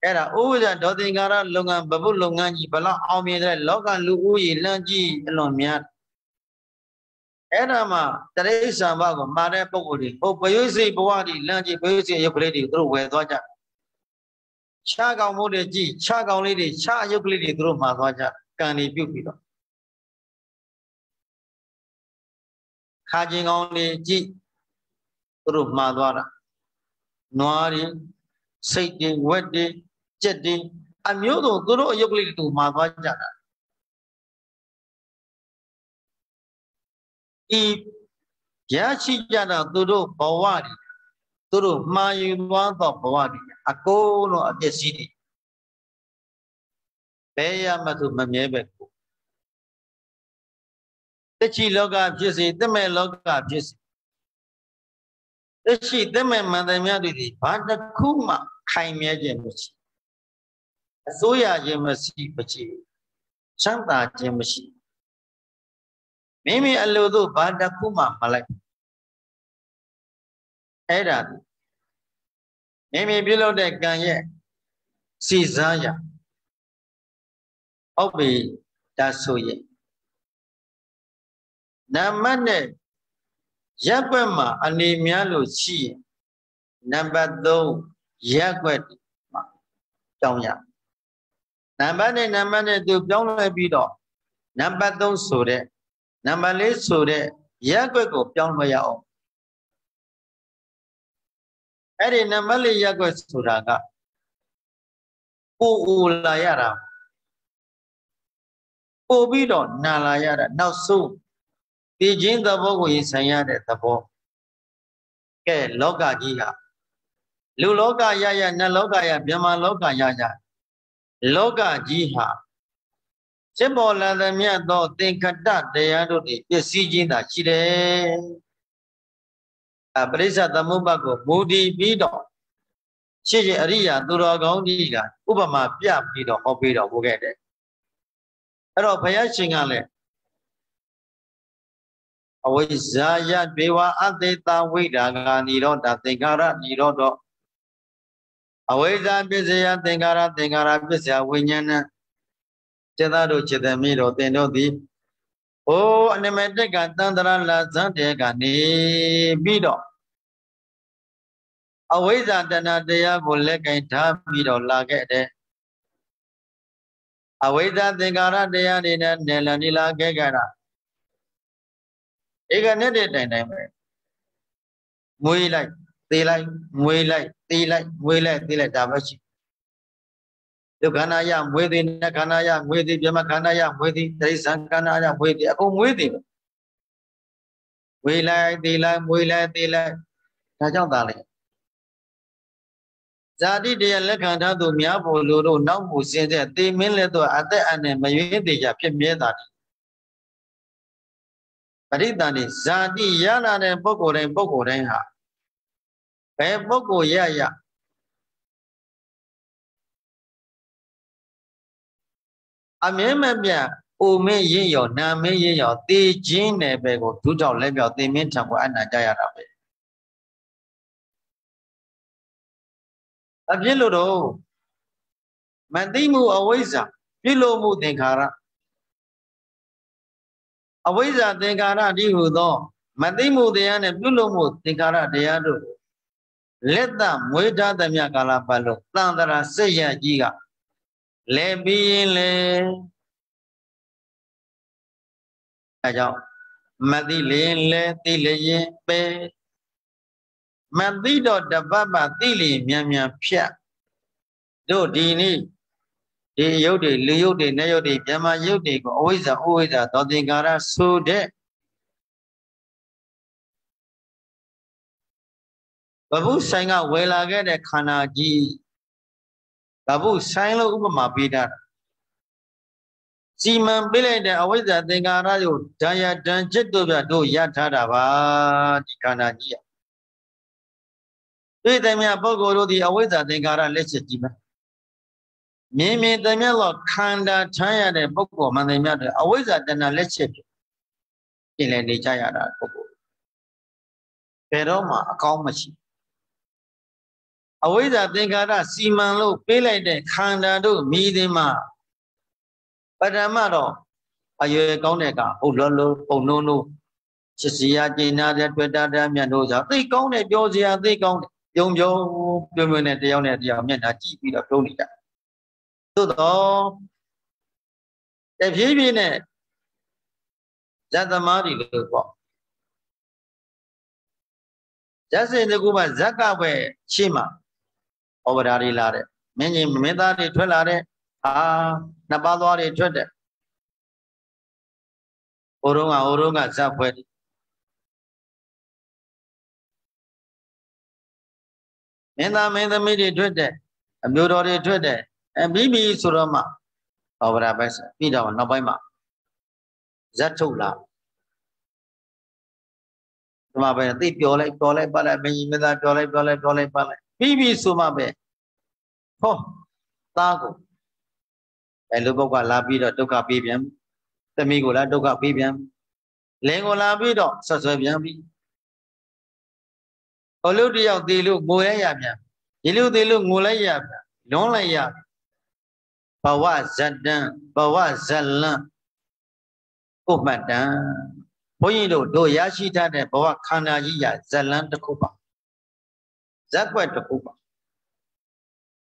အဲ့ဒါဥဝိဇ္ဇာဒေါသင်္ခါရလုပ်ငန်းဘဘုလုပ်ငန်းကြီးဘလောက်အောင်မြင်တဲ့လောကလူဦးရေလန့်ကြီးအလွန်များ အဲ့ဒါမှတရိစ္ဆာန်ဘကိုမှာတဲ့ပုံကိုယ်တွေဟိုပယွေးစိတ်ဘဝတွေလန့်ကြီးပယွေးစိတ်ရုပ်ကလေးတွေသူတို့ဝယ်သွားကြခြားကောင်မို့တွေကြည့်ခြားကောင်လေးတွေခြားရုပ်ကလေးတွေသူတို့မှာသွားကြကံတွေပြုတ်ပြီးတော့ခါကျင်ကောင်းတွေကြည့်သူတို့မှားသွားတာနွားတွေစိတ်တွေဝက်တွေကြက်တွေအမျိုးစုံသူတို့အယုတ်ကလေးတွေသူမှားသွားကြတာ ဤရရှိကြတာသူတို့ဘဝတွေသူတို့မှားယူသွားသောဘဝတွေအကုန်လုံးအပစ္စည်းတွေဘယ်ရမှသူမမြဲပဲကိုတချိလောကဖြစ်စေတမဲ့လောကဖြစ်စေတချိတမဲ့မန္တမြတ်တွေဘာတစ်ခုမှခိုင်မြဲခြင်းမရှိအစိုးရခြင်းမရှိပချီချမ်းသာခြင်းမရှိ မိမိအလိုသို့ဘာတစ်ခုမှမလိုက်အဲ့ဒါမိမိပြုလုပ်တဲ့ကံရဲ့စီစားရဟုတ်ပြီဒါဆိုရင်နံပါတ်နဲ့ရက်ွက်မှာအနေများလို့ရှိရင်နံပါတ်3ရက်ွက်မှာကြောင်းရနံပါတ်နဲ့နံပါတ်နဲ့သူပြောင်းလဲပြီးတော့နံပါတ်3ဆိုတဲ့ နံပါတ်4ဆိုတဲ့ရက်ွက်ကိုပြောင်းလဲရအောင်အဲ့ဒီနံပါတ်4ရက်ွက်ဆိုတာကပူအိုလာရတာပို့ပြီးတော့နာလာရတာနောက်ဆုံးတည်ခြင်းသဘောကိုရင်ဆိုင်ရတဲ့သဘောကဲလောကကြီးဟာလူလောကရရနတ်လောကရမြမလောကရရလောကကြီးဟာ စစ်ပေါ်လာသမျှသောသင်္ခတတရားတို့တွေပစ္စည်းချင်းသာရှိတယ်အပရိစ္ဆသမုပ္ပါကိုမူတည်ပြီးတော့ရှေ့ရှေ့အရိယာသူတော်ကောင်းကြီးကဥပမာပြပြီးတော့ဟောပြီးတော့ဘုခဲ့တယ်အဲ့တော့ဘုရားရှင်ကလည်းအဝိဇ္ဇာယဒေဝအသေတဝိဒါဂာနိရောဓသင်္ခါရနိရောဓအဝိဇ္ဇာပစ္စယသင်္ခါရသင်္ခါရပစ္စယဝိညာဏ စေတတို့စေတမိတို့သင်တို့သည်ဟိုအနမတက်ကတန္တရာလာဇန်တေကနေပြီးတော့အဝိဇ္ဇာတဏတရားကိုလက်ကင်ထားပြီးတော့လာခဲ့တဲ့အဝိဇ္ဇသင်္ကာရတရားတွေနဲ့နယ်လန်ဒီလာခဲ့ကြတာဧကနဲ့တဲ့တိုင်တိုင်ပဲမွေးလိုက်သေးလိုက်မွေးလိုက်သေးလိုက်မွေးလိုက်သေးလိုက်ဒါပဲရှိ ဒုက္ခနာယမွေးသည်နခန္ဓာယမွေးသည်ပြမခန္ဓာယမွေးသည်တိရစ္ဆာန်ခန္ဓာယမွေးသည်အကုန်မွေးသည်မွေးလိုက်သေးလိုက်မွေးလိုက်သေးလိုက်ဒါကြောင့်သာလေဇဇာတိတရားလက်ခံထားသူများဖို့လိုတို့နောက်မှုစင်တဲ့တေမင်းလက်တော့အသက်အနဲ့မရွေးသေးကြဖြစ်မြဲတာပရိသန်နေဇာတိရလာတဲ့ပုဂ္ဂိုလ်တိုင်းပုဂ္ဂိုလ်တိုင်းဟာဘယ်ပုဂ္ဂိုလ်ရရ အမြဲမပြတ်အိုမင်းရင်းရောနာမင်းရင်းရောတေခြင်းနယ်ပဲကိုဒုထောက်လက်ပြောက်တေမင်းထံကိုအနာကြရတာပဲအဖြစ်လို့တော့မသိမှုအဝိဇ္ဇာပြုလို့မှုသင်္ခါရအဝိဇ္ဇာသင်္ခါရဒီဟုသောမသိမှုတရားနဲ့ပြုလို့မှုသင်္ခါရတရားတို့လက်သမွေးထားသမျှကာလပတ်လုံးတန်တရာစိတ်ရကြီးက လဲပြီးရင်လဲအဲကြောင့်မသိလျင်လဲသိလျင်ပဲမသိတော့တပတ်ပတ်သိလျင်မြန်မြန်ဖြတ်တို့ဒီနေ့ဒီရုပ်တွေလူရုပ်တွေနတ်ရုပ်တွေမြမရုပ်တွေကိုအဝိဇ္ဇာအဝိဇ္ဇာသောသင်္ကာရဆိုတဲ့ဘဘုဆိုင်ကဝယ်လာခဲ့တဲ့ခန္ဓာကြီး ဒါဖို့ဆိုင်လို့ဥပမာပေးတာစီမံပေးလိုက်တဲ့အဝိဇ္ဇာသင်္ကာရကိုဒါယဒံจิตတို့ပြတို့ရထားတာပါဒီခန္ဓာကြီးရတွေ့တယ်မြတ်ပုဂ္ဂိုလ်တို့ဒီအဝိဇ္ဇာသင်္ကာရလက်ချက်ကြီးပဲမြင်မြင်တယ်မြတ်တော့ခန္ဓာထမ်းရတဲ့ပုဂ္ဂိုလ်မှန်တယ်မြတ်တွေအဝိဇ္ဇာတဏလက်ချက်ဖြစ်ပြင်လည်နေကြရတာပုဂ္ဂိုလ်ဘယ်တော့မှအကောင်းမရှိဘူး အဝိဇ္ဇာသင်္ကာရစီမံလို့ပေးလိုက်တဲ့ခန္ဓာတို့မိသည်မှာပထမတော့အရွယ်ကောင်းတဲ့ကဟုတ်လောလောပုံနှုံးလို့ချစ်စရာကျင်နာတဲ့တွေ့တာတဲ့မြတ်တို့ဆိုသိကောင်းတဲ့ပြောစရာသိကောင်းတဲ့ပြုံပြုံပြုံပြုံနဲ့တယောက်နဲ့တယောက်မျက်နှာကြည့်ပြီးတော့ပြုံးနေကြသို့တော့တဖြည်းဖြည်းနဲ့ဇတ်သမားတွေလို့ပေါ့ဇတ်စင်တကူမှဇက်ကပဲရှေ့မှာ ဩဝဒါတွေလာတဲ့မင်းကြီးမင်းသားတွေထွက်လာတဲ့အာနှစ်ပါးသွားတွေထွက်တဲ့ဟိုတုန်းကဟိုတုန်းကဇက်ဖွဲ့မင်းသားမင်းသမီးတွေထွက်တဲ့အမျိုးတော်တွေထွက်တဲ့အဲပြီးပြီဆိုတော့မှဩဝဒါပဲပြီးတော့နောက်ပိုင်းမှာဇက်ထုတ်လာဒီမှာပဲသိပြောလိုက်ပြောလိုက်ပတ်လိုက်မင်းကြီးမသားပြောလိုက်ပြောလိုက်ပြောလိုက်ပတ်လိုက် ပြီးပြီဆိုမှပဲဟောသားကိုအဲလူပုဂ္ဂလာပြီးတော့ဒုက္ခပေးပြန်သမီးကိုလာဒုက္ခပေးပြန်လင်ကိုလာပြီးတော့ဆက်ဆွဲပြန်ပြီဟိုလူတယောက်သေးလို့ငိုရရပြန်ဒီလူသေးလို့ငိုလိုက်ရပြန်လွန်လိုက်ရဘဝဇတ္တံဘဝဇလံဥပ္ပတံဘုန်းကြီးတို့တို့ရရှိတတ်တဲ့ဘဝခန္ဓာကြီးရဇလံတစ်ခုပါ ဇက်ွက်တစ်ခုပါ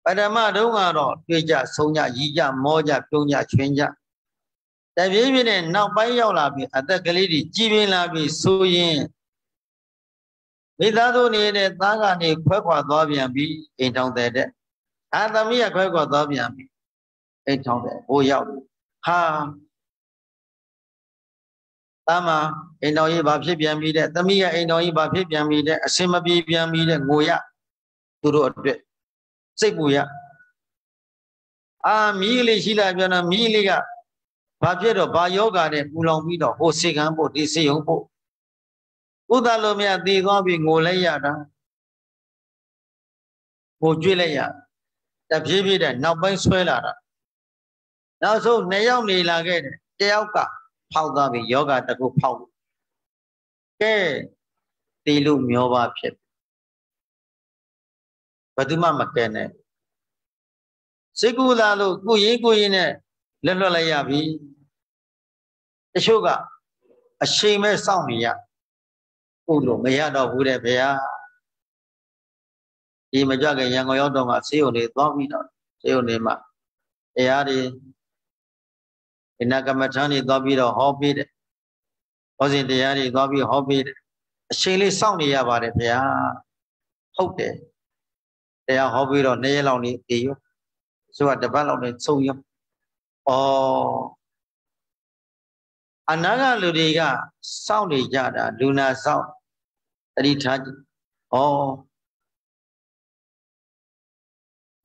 ပထမတုန်းကတော့တွေ့ကြဆုံးကြရီကြမောကြပြုံးကြချွင်းကြတပြေးပြေးနဲ့နောက်ပိုင်းရောက်လာပြီးအသက်ကလေးတွေကြီးပြင်းလာပြီးဆိုရင်မိသားစုနေတဲ့သားကနေခွဲခွာသွားပြန်ပြီးအိမ်ထောင်တဲ့တဲ့အာသမီးကခွဲခွာသွားပြန်ပြီးအိမ်ထောင်တဲ့ဟိုရောက်ဟာသားမအိမ်တော်ကြီးဘာဖြစ်ပြန်ပြီးတဲ့သမီးရဲ့အိမ်တော်ကြီးဘာဖြစ်ပြန်ပြီးတဲ့အစင်မပြေပြန်ပြီးတဲ့ငိုရ သူတို့အတွက်စိတ်ပူရအာမီးလေးရှိလာပြန်တော့မီးလေးကဘာဖြစ်တော့ဘာယောဂါနဲ့ပူလောင်ပြီးတော့ဟိုစေကံဖို့ဒီစေယုံဖို့ဥဒလိုမြတ်တည်သွားပြီးငိုလိုက်ရတာငိုကြွေးလိုက်ရတဖြည်းဖြည်းတဲ့နောက်ပိုင်းဆွဲလာတာနောက်ဆုံးနှစ်ယောက်နေလာခဲ့တယ်တယောက်ကဖောက်သွားပြီးယောဂတခုဖောက်ကဲတီလို့မျောပါဖြစ် ဘယ်သူမှမကဲနဲ့စိတ်ကူလာလို့ကုရင်ကုရင်နဲ့လက်လွတ်လိုက်ရပြီတချို့ကအချိန်မဲ့စောင့်နေရကုလို့မရတော့ဘူးတဲ့ဗျာဒီမကြခင်ရန်ကုန်ရောက်တော့မှဆေးရုံတွေသွားပြီးတော့ဆေးရုံတွေမှာတရားတွေအနာကမ္မထမ်းတွေသွားပြီးတော့ဟောပေးတယ်ဟောစဉ်တရားတွေသွားပြီးဟောပေးတယ်အချိန်လေးစောင့်နေရပါတယ်ဗျာဟုတ်တယ် တရားဟောပြီးတော့နေ့ရက်လောက်နေတည်ရောဆိုတော့တပတ်လောက်နေဆုံးရောဩအနာဂတ်လူတွေကစောင့်နေကြတာလူနာစောင့်တတိထားဩ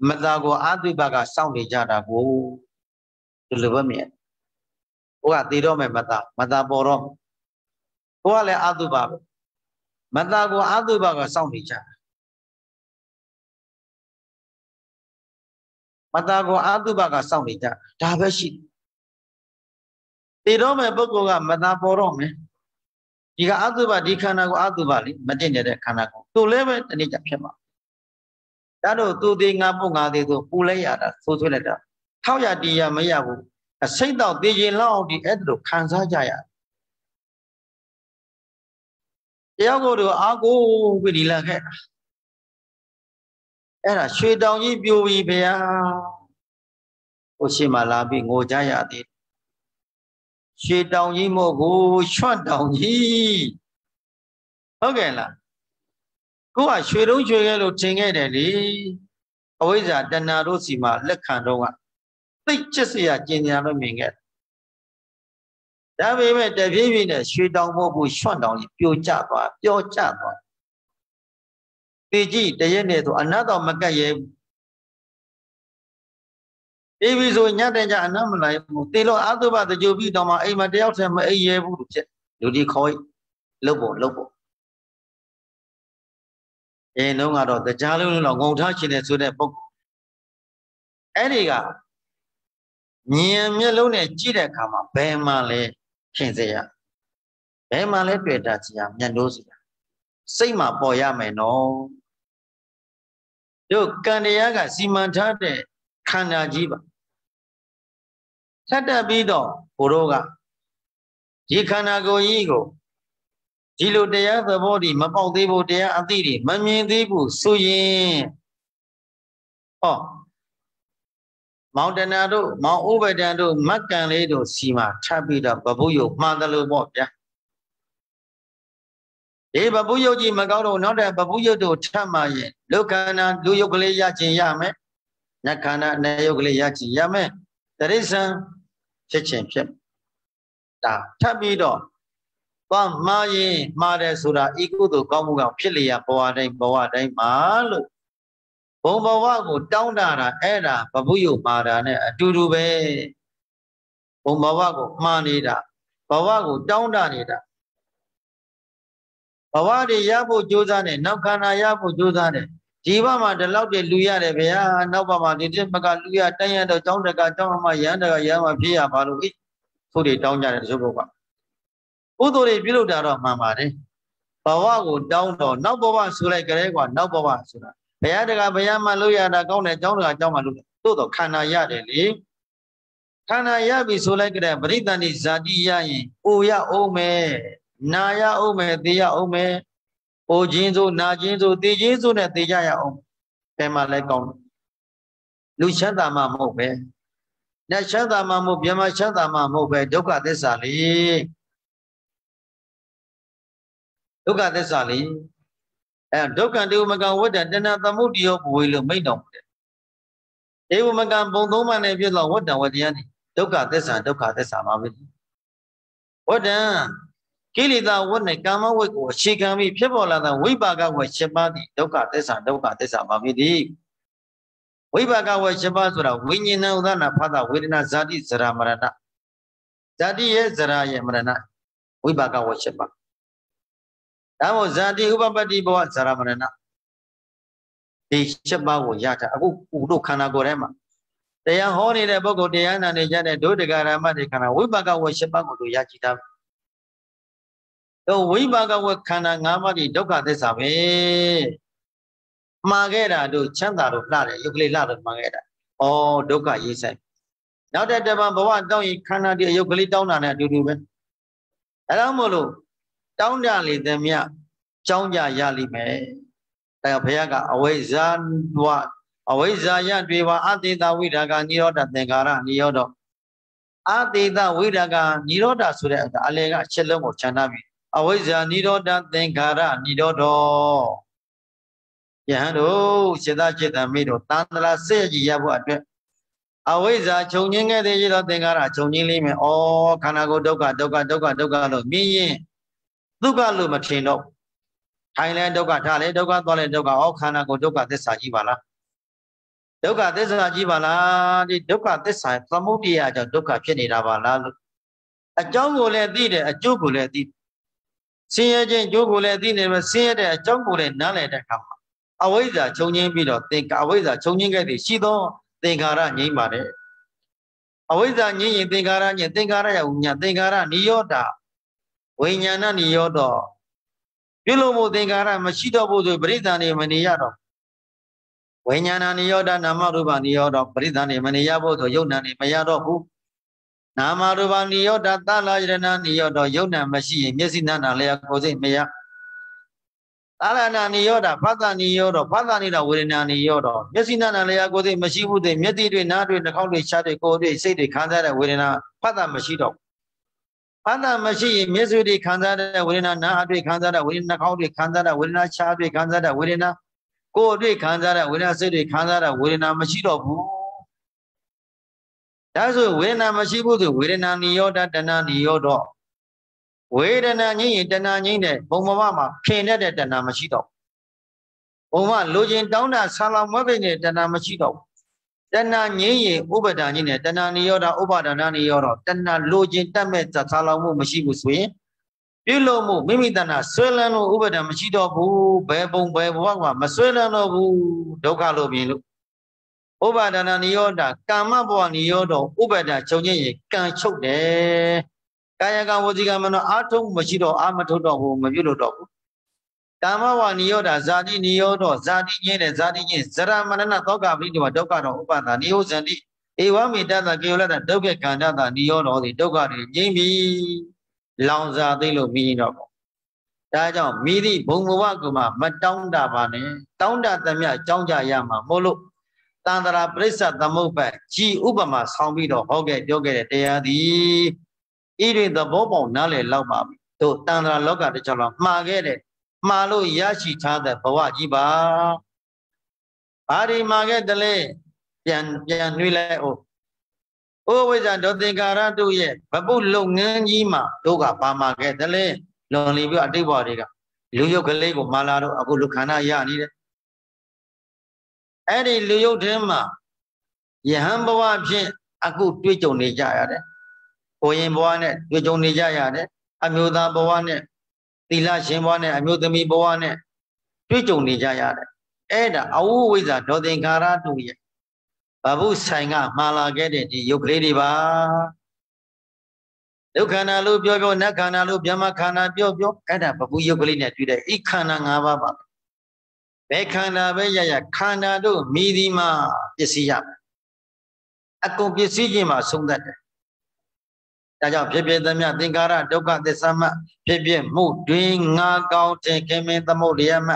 မသားကိုအာတုပကစောင့်နေကြတာကိုဒီလိုပဲမြင်ဟိုကတည်တော့မယ်မသားမသားပေါ်တော့ဟိုကလည်းအာတုပပဲမသားကိုအာတုပကစောင့်နေကြတာ မသားကိုအာတုပကစောင့်နေကြဒါပဲရှိတည်တော့မယ်ပုဂ္ဂိုလ်ကမသားပေါ်တော့မယ်ဒီကအတုပဒီခန္ဓာကိုအတုပလေမတင်နေတဲ့ခန္ဓာကိုသူလည်းပဲတနေ့ကျဖြစ်မှာဒါတော့သူသေးငါပုတ်ငါသေးသူပူလိုက်ရတာဆိုးဆွဲလိုက်တာထောက်ရတီးရမရဘူးအစိတ်တော့သိရင်လောက်အောင်ဒီအဲ့ဒါလိုခံစားကြရတရားကိုယ်တို့အာကိုဝိဒီလာခဲ့တာ အဲ့ဒါရွှေတောင်ကြီးပြိုပြီဗျာဟိုရှိမှလာပြီးငိုကြရသေးရွှေတောင်ကြီးမို့ကိုရွှတ်တောင်ကြီးဟုတ်ကဲ့လားကိုကရွှေတုံးရွှေခဲ့လို့ထင်ခဲ့တယ်လေအဝိဇ္ဇာတဏှာတို့စီမှာလက်ခံတော့ကသိချစ်စရာကျင်ညာလို့မြင်ခဲ့ဒါပေမဲ့တပြေးပြေးနဲ့ရွှေတောင်မို့ကိုရွှတ်တောင်ကြီးပြိုကျသွားပျော့ကျသွား တေကြည့်တရက်နဲ့ဆိုအနတ်တော်မကတ်ရဲဘူးအေးပြီဆိုညတဲ့ကြအနတ်မလိုက်ဘူးတေလို့အာသုဘတကြိုပြီးတော့မှအိမ်မှာတယောက်တည်းမအိပ်ရဲဘူးလို့ဖြစ်လူဒီခေါ်လုတ်ဖို့လုတ်ဖို့အင်းတော့ကတော့တရားလုံးလုံးတော့ငုံထားရှင်တယ်ဆိုတဲ့ပုဂ္ဂိုလ်အဲ့ဒီကဉာဏ်မျက်လုံးနဲ့ကြည့်တဲ့အခါမှာဘယ်မှလဲခင်စေရဘယ်မှလဲတွေ့တာကြည့်ရမျက်နှိုးစီရ စိတ်မှာပေါ်ရမယ်နော်တို့ကံတရားကစီမံထားတဲ့ခန္ဓာကြီးပါထပ်တက်ပြီးတော့ဘုရောကဒီခန္ဓာကိုယ်ကြီးကိုဒီလိုတရားသဘောဒီမပေါက်သေးဘူးတရားအသိတွေမမြင်သေးဘူးဆိုရင်ဟောမောင်တနာတို့မောင်ဥပဒံတို့မက်ကံလေးတို့စီမှာထပ်ပြီးတော့ဘဘုယုမှားတယ်လို့ပေါ့ဗျာ ဒီဘဘုယုကြီးမကောင်းတော့နောက်တဲ့ဘဘုယုတို့ထပ်မှရင်လူခန္ဓာလူယုတ်ကလေးရချင်ရမယ်နတ်ခန္ဓာအနေယုတ်ကလေးရချင်ရမယ်တရိစ္ဆန်ဖြစ်ချင်ဖြစ်ဒါထပ်ပြီးတော့သွားမှားရင်မှားတယ်ဆိုတာဤကုသိုလ်ကောင်းမှုကဖြစ်လျက်ဘဝတိုင်းဘဝတိုင်းမှာလို့ဘုံဘဝကိုတောင်းတတာအဲ့ဒါဘဘုယုမှားတာနဲ့အတူတူပဲဘုံဘဝကိုမှားနေတာဘဝကိုတောင်းတနေတာ ဘဝတွေရဖို့ကြိုးစားနေနောက်ခန္ဓာရဖို့ကြိုးစားနေဒီဘမှာဒီလောက်တည်းလူရတယ်ဗျာနောက်ဘမှာဒီတစ်မကလူရတန်းရတော့ကျောင်းတကကျောင်းအမရန်တကရန်မဖြစ်ရပါလို့ဣဖို့တွေတောင်းကြတယ်တချို့ဘုကကုသိုလ်တွေပြုလုပ်တာတော့မှန်ပါတယ်ဘဝကိုတောင်းတော့နောက်ဘဝဆိုလိုက်ကြဲကွာနောက်ဘဝဆိုတာဘုရားတကဘုရားမှလို့ရတာကောင်းတယ်ကျောင်းတကကျောင်းမှလို့သို့တော့ခန္ဓာရတယ်လေခန္ဓာရပြီဆိုလိုက်ကြတဲ့ပရိသန္တိဇာတိရရင်အိုရအောင်မယ် နာရအောင်မယ်သိရအောင်မယ်အိုခြင်းဆိုနာခြင်းဆိုသိခြင်းဆိုနဲ့သိကြရအောင်ဘယ်မှာလဲကောင်းလူချမ်းသာမှမဟုတ်ပဲနဲ့ချမ်းသာမှမဟုတ်မြမချမ်းသာမှမဟုတ်ပဲဒုက္ခသစ္စာလေဒုက္ခသစ္စာလေအဲဒုက္ခတေဝမကဝတ္တတဏသမုဒိယောဘဝေလို့မိန့်တော်မူတယ်ဒေဝမကဘုံသုံးပါးနဲ့ပြည့်သောဝတ္တဝတ္တရားနိဒုက္ခသစ္စာဒုက္ခသစ္စာပါပဲဝတ္တ ကိလေသာဝတ်နဲ့ကာမဝတ်ကိုအခြေခံပြီးဖြစ်ပေါ်လာတဲ့ဝိပါကဝတ်၈ပါးသည်ဒုက္ခသစ္စာဒုက္ခသစ္စာပါပဲဒီဝိပါကဝတ်၈ပါးဆိုတာဝိညာဏဥဒနာဖသဝေဒနာဇာတိဇရာမရဏဇာတိရဲ့ဇရာရဲ့မရဏဝိပါကဝတ်၈ပါးဒါမို့ဇာတိဥပပတ္တိဘဝဇာရမရဏဒီချက်ပါးကိုရတာအခုဥတို့ခန္ဓာကိုယ်ထဲမှာတရားဟောနေတဲ့ပုဂ္ဂိုလ်တရားနာနေကြတဲ့ဒုဒကရမတွေခန္ဓာဝိပါကဝေချက်ပါးကိုတို့ရကြည်တာ တော့ဝိပါကဝေခန္ဓာ၅ပါးဒီဒုက္ခသစ္စာပဲမှားခဲ့တာတို့ချမ်းသာတို့လှတယ်ယုတ်ကလေးလှတယ်မှားခဲ့တာဩဒုက္ခရေးဆိုင်နောက်တဲ့တပံဘဝတောင်းရင်ခန္ဓာဒီအယုတ်ကလေးတောင်းတာနဲ့အတူတူပဲအဲဒါမို့လို့တောင်းကြလေသမျှကြောင်းကြရလိမ့်မယ်အဲဘုရားကအဝိဇ္ဇာဝအဝိဇ္ဇာယတွေပါအတေတဝိဒါကနိရောဓသင်္ကာရနိရောဓအတေတဝိဒါကနိရောဓဆိုတဲ့အလေကအချက်လုံးကိုခြံထားပြီ အဝိဇ္ဇာနိရောဓသင်္ခါရနိရောဓယဟန်တို့စေတจิตမိတို့တန်တရာစေကြီးရဖို့အတွက်အဝိဇ္ဇာခြုံငင်းခဲ့တဲ့ရတော့သင်္ခါရခြုံငင်းလိမ့်မယ်။ဩခန္ဓာကိုယ်ဒုက္ခဒုက္ခဒုက္ခဒုက္ခလို့မြင်ရင်ဒုက္ခလို့မထင်တော့ထိုင်လဲဒုက္ခထားလဲဒုက္ခသွားလဲဒုက္ခဩခန္ဓာကိုဒုက္ခသစ္စာကြီးပါလားတဒုက္ခသစ္စာကြီးပါလားဒီဒုက္ခသစ္စာသမုဒိယကြောင့်ဒုက္ခဖြစ်နေတာပါလားလို့အကြောင်းကိုလည်းသိတယ်အကျိုးကိုလည်းသိ ဆင်းရဲခြင်းအကျိုးကိုလည်းသိနေမှာဆင်းရဲတဲ့အကြောင်းကိုလည်းနားလည်တဲ့အခါမှာအဝိဇ္ဇာချုပ်ငင်းပြီးတော့သင်္ကာအဝိဇ္ဇာချုပ်ငင်းခဲ့သည်ရှိသောသင်္ခါရငြိမ့်ပါတယ်အဝိဇ္ဇာငြိမ့်ရင်သင်္ခါရငြိမ့်သင်္ခါရယဝိညာသင်္ခါရနိယောတာဝိညာဏနိယောတော့ပြုလို့မို့သင်္ခါရမရှိတော့ဘူးဆိုပရိသန်နေမနေရတော့ဝိညာဏနိယောဒနာမရူပနိယောဒပရိသန်နေမနေရဖို့ဆိုယုတ်နံနေမရတော့ဘူး နာမရူပနိယောဒသလာယရဏနိယောဒယုတ်နံမရှိရင်မျက်စိနာနာလျာကိုယ်စိတ်မရသာလနာနိယောဒဖသနိယောဒဖသနိဒဝေဒနာနိယောဒမျက်စိနာနာလျာကိုယ်စိတ်မရှိဘူးတဲ့မျက်တိတွေနားတွေနှာခေါင်းတွေရှားတွေကိုယ်တွေစိတ်တွေခံစားတဲ့ဝေဒနာဖသမရှိတော့ဖသမရှိရင်မျက်စိတွေခံစားတဲ့ဝေဒနာနားတွေခံစားတဲ့ဝေဒနာနှာခေါင်းတွေခံစားတဲ့ဝေဒနာရှားတွေခံစားတဲ့ဝေဒနာကိုယ်အတွေ့ခံစားတဲ့ဝေဒနာစိတ်တွေခံစားတဲ့ဝေဒနာမရှိတော့ဘူး ဒါဆိုဝေဒနာမရှိဘူးဆိုဝေဒနာနိရောဓတဏနိရောဓဝေဒနာငြိရင်တဏငြိတဲ့ဘုံဘဝမှာခင်တဲ့တဏမရှိတော့ဘုံဘလိုချင်တောင်းတာဆာလောင်မွဲပိတဲ့တဏမရှိတော့တဏငြိရင်ဥပဒါငြိနဲ့တဏနိရောဓဥပဒါနနိရောဓတဏလိုချင်တတ်မဲ့ဆာလောင်မှုမရှိဘူးဆိုရင်ပြုလို့မှုမိမိတဏဆွဲလန်းလို့ဥပဒံမရှိတော့ဘူးဘယ်ပုံဘယ်ဘဝမှာမဆွဲလန်းတော့ဘူးဒုက္ခလို့မြင်လို့ ဥပါဒနာနိရောဓကာမဘဝနိရောဓဥပါဒချုပ်ခြင်းရေကံချုပ်တယ်ကာယကံဝစီကံမနောအာထုံမရှိတော့အာမထုတ်တော့ဘူးမပြုလို့တော့ဘူးကာမဝနိရောဓဇာတိနိရောဓဇာတိခြင်းနဲ့ဇာတိခြင်းဇရမဏနသောကပိဋိဝဒုက္ခတော့ဥပါဒနိယောဇန္တိဧဝမေတ္တကေယလတဒုက္ခကန္တတာနိရောဓောဒီဒုက္ခတွေငြိမ့်ပြီလောင်စာသိလို့ပြီးတော့ပေါ့ဒါကြောင့်မိသည့်ဘုံဘဝကမှမတောင်းတာပါနဲ့တောင်းတသမျှအကြောင်းကြရမှာမို့လို့ တန္တရာပရိစ္ဆသမုပ္ပတ်ကြီးဥပမာဆောင်းပြီးတော့ဟောခဲ့ပြောခဲ့တဲ့တရားသည်ဤတွေသဘောပေါက်နားလည်လောက်ပါပြီတို့တန္တရာလောကတခြားလောက်မှားခဲ့တဲ့မှားလို့ရရှိထားတဲ့ဘဝကြီးပါဘာဒီမှာခဲ့တလဲပြန်ပြန်နှွေးလိုက်အောင်ဩဝိဇ္ဇာဒေါသင်္ကာရတို့ရဲ့ဗပုလုပ်ငန်းကြီးမှာတို့ကပါမှာခဲ့တယ်လေလွန်လီပြအတိတ်ဘဝတွေကလူယုတ်ကလေးကိုမာလာတော့အခုလူခန္ဓာရနေတယ် အဲ့ဒီလူယုတ်ထဲမှာယဟန်ဘဝဖြင့်အခုတွေ့ကြုံနေကြရတယ်။ကိုရင်ဘဝနဲ့တွေ့ကြုံနေကြရတယ်။အမျိုးသားဘဝနဲ့သီလရှင်ဘဝနဲ့အမျိုးသမီးဘဝနဲ့တွေ့ကြုံနေကြရတယ်။အဲ့ဒါအဝိဝိဇ္ဇာဒေါသင်္ကာရတို့ရဲ့ဘဘုဆိုင်ကမှာလာခဲ့တဲ့ဒီယုတ်ကလေးတွေပါဒုက္ခန္တာလို့ပြောပြောနတ်ခန္ဓာလို့ဗျမခန္ဓာပြောပြောအဲ့ဒါဘဘုယုတ်ကလေးနဲ့တွေ့တဲ့ဤခန္ဓာ၅ပါးပါ ဘယ်ခန္ဓာပဲရရခန္ဓာတို့မိဒီမှာပစ္စည်းရအကုန်ပစ္စည်းချင်းမှာဆုံးသက်တယ်ဒါကြောင့်ဖြစ်ဖြစ်သမျှသင်္ကာရဒုက္ခသစ္စာမဖြစ်ဖြစ်မှုတွင်ငါကောင်းတဲ့ခင်မင်းသမုဒ္ဒယမ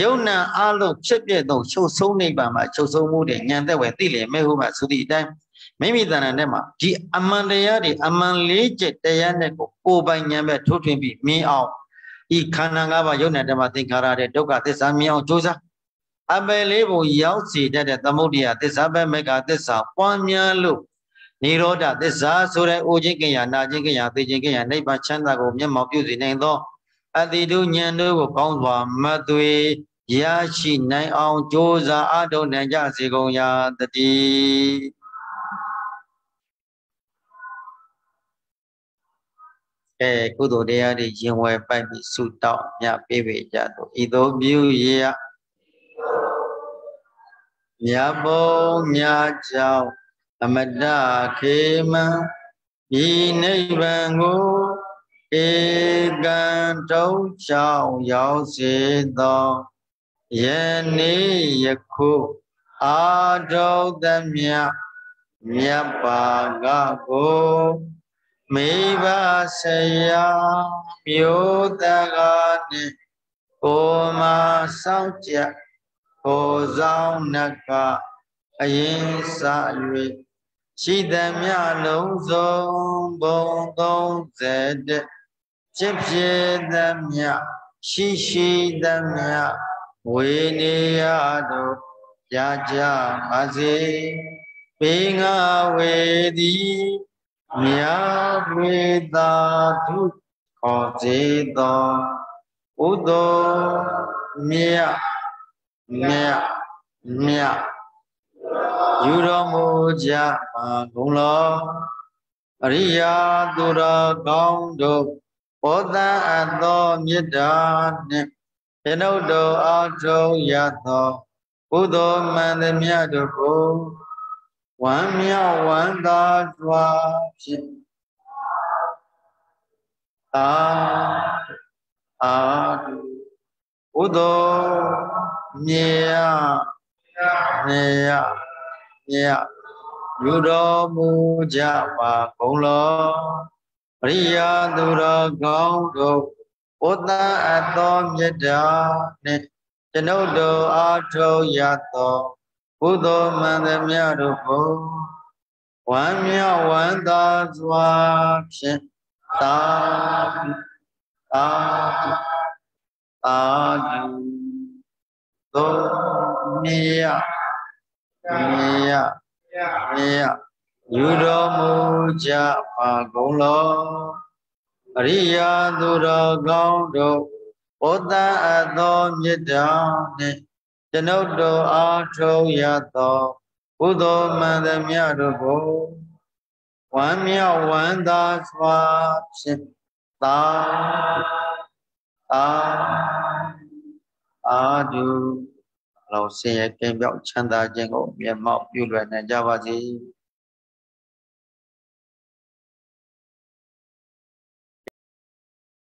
ယုံနာအလုံးဖြစ်ပြသောချုပ်ဆုံးနိဗ္ဗာန်မှာချုပ်ဆုံးမှုတဲ့ဉာဏ်သက်ဝယ်သိလျင်မဲဟုတ်မှသုတိအတိုင်းမိမိတဏ္ဍာနဲ့မှာဒီအမှန်တရားတွေအမှန်လေးချက်တရားနဲ့ကိုကိုယ်ပိုင်ဉာဏ်ပဲထိုးထွင်းပြီးမြင်အောင် ဤခန္ဓာ၅ပါးယုံနာဓမ္မသင်္ခါရတဲ့ဒုက္ခသစ္စာမြင်အောင်ကြိုးစားအပယ်လေးပုံရောက်စီတတ်တဲ့သမုဒ္ဒရာသစ္စာပဲမေဃသစ္စာပွားများလို့နိရောဓသစ္စာဆိုတဲ့အိုခြင်းကင်ညာနာခြင်းကင်ညာသိခြင်းကင်ညာနိဗ္ဗာန်ချမ်းသာကိုမျက်မှောက်ပြုစေနိုင်သောအတိတုဉာဏ်တို့ကိုကောင်းစွာမသွေရရှိနိုင်အောင်ကြိုးစားအထောက်နိုင်ကြစေကုန်ရာတည်း အဲကုသိုလ်တရားတွေရင်ဝယ်ပိုက်ပြီးဆုတောင်းမြတ်ပေးပေကြတော့ဤသို့ပြုရမြတ်ဘုံမြတ်ကြောင့်အမတခေမံဤနိဗ္ဗာန်ကိုဧကံတုံးချောင်းရောက်စေသောယနေ့ယခုအာထုသမြမြတ်ပါကကို မိဘဆရာမျိုးတကားနှင့်ကိုမဆောင်ကြကိုဆောင်နကအရင်စ၍ရှိသမျှလုံးစုံဘုံ30ဖြစ်ဖြစ်သမျှရှိရှိသမျှဝေနေရတို့ရကြပါစေပေငါဝေသည် မြာဝေသာထုခေါ်စေသောဥသောမြတ်မြတ်မြတ်ယူတော်မူကြပါကုန်လောအရိယာသူတော်ကောင်းတို့ဘောဓအပ်သောမေတ္တာနှင့်ကျွန်ုပ်တို့အားထုတ်ရသောကုသိုလ်မှန်သမျှတို့ကို ဝမ်းမြောက်ဝမ်းသာစွာဖြင့်သာအာတုဥသောမြေယမြေယမြေယယူတော်မူကြပါကုန်လောပရိယာသူတော်ကောင်းတို့ဩတန်အပ်သောမေတ္တာနှင့်ကျွန်ုပ်တို့အားထုတ်ရသော ကုသိုလ်မှန်သမျှတို့ကိုဝမ်းမြောက်ဝမ်းသာစွာဖြင့်သာသာသာသောမြေယမြေယမြေယယူတော်မူကြပါကုန်လောအရိယာသူတော်ကောင်းတို့ဩတန်အပ်သောမေတ္တာနှင့် ကျွန်ုပ်တို့အားထုတ်ရသောဘုသောမှန်သမျှတို့ကိုဝမ်းမြောက်ဝမ်းသာစွာဖြင့်သာသာအာဒုလောဆင်းရဲကင်းပြောက်ချမ်းသာခြင်းကိုမျက်မှောက်ပြုလွယ်နိုင်ကြပါစေ။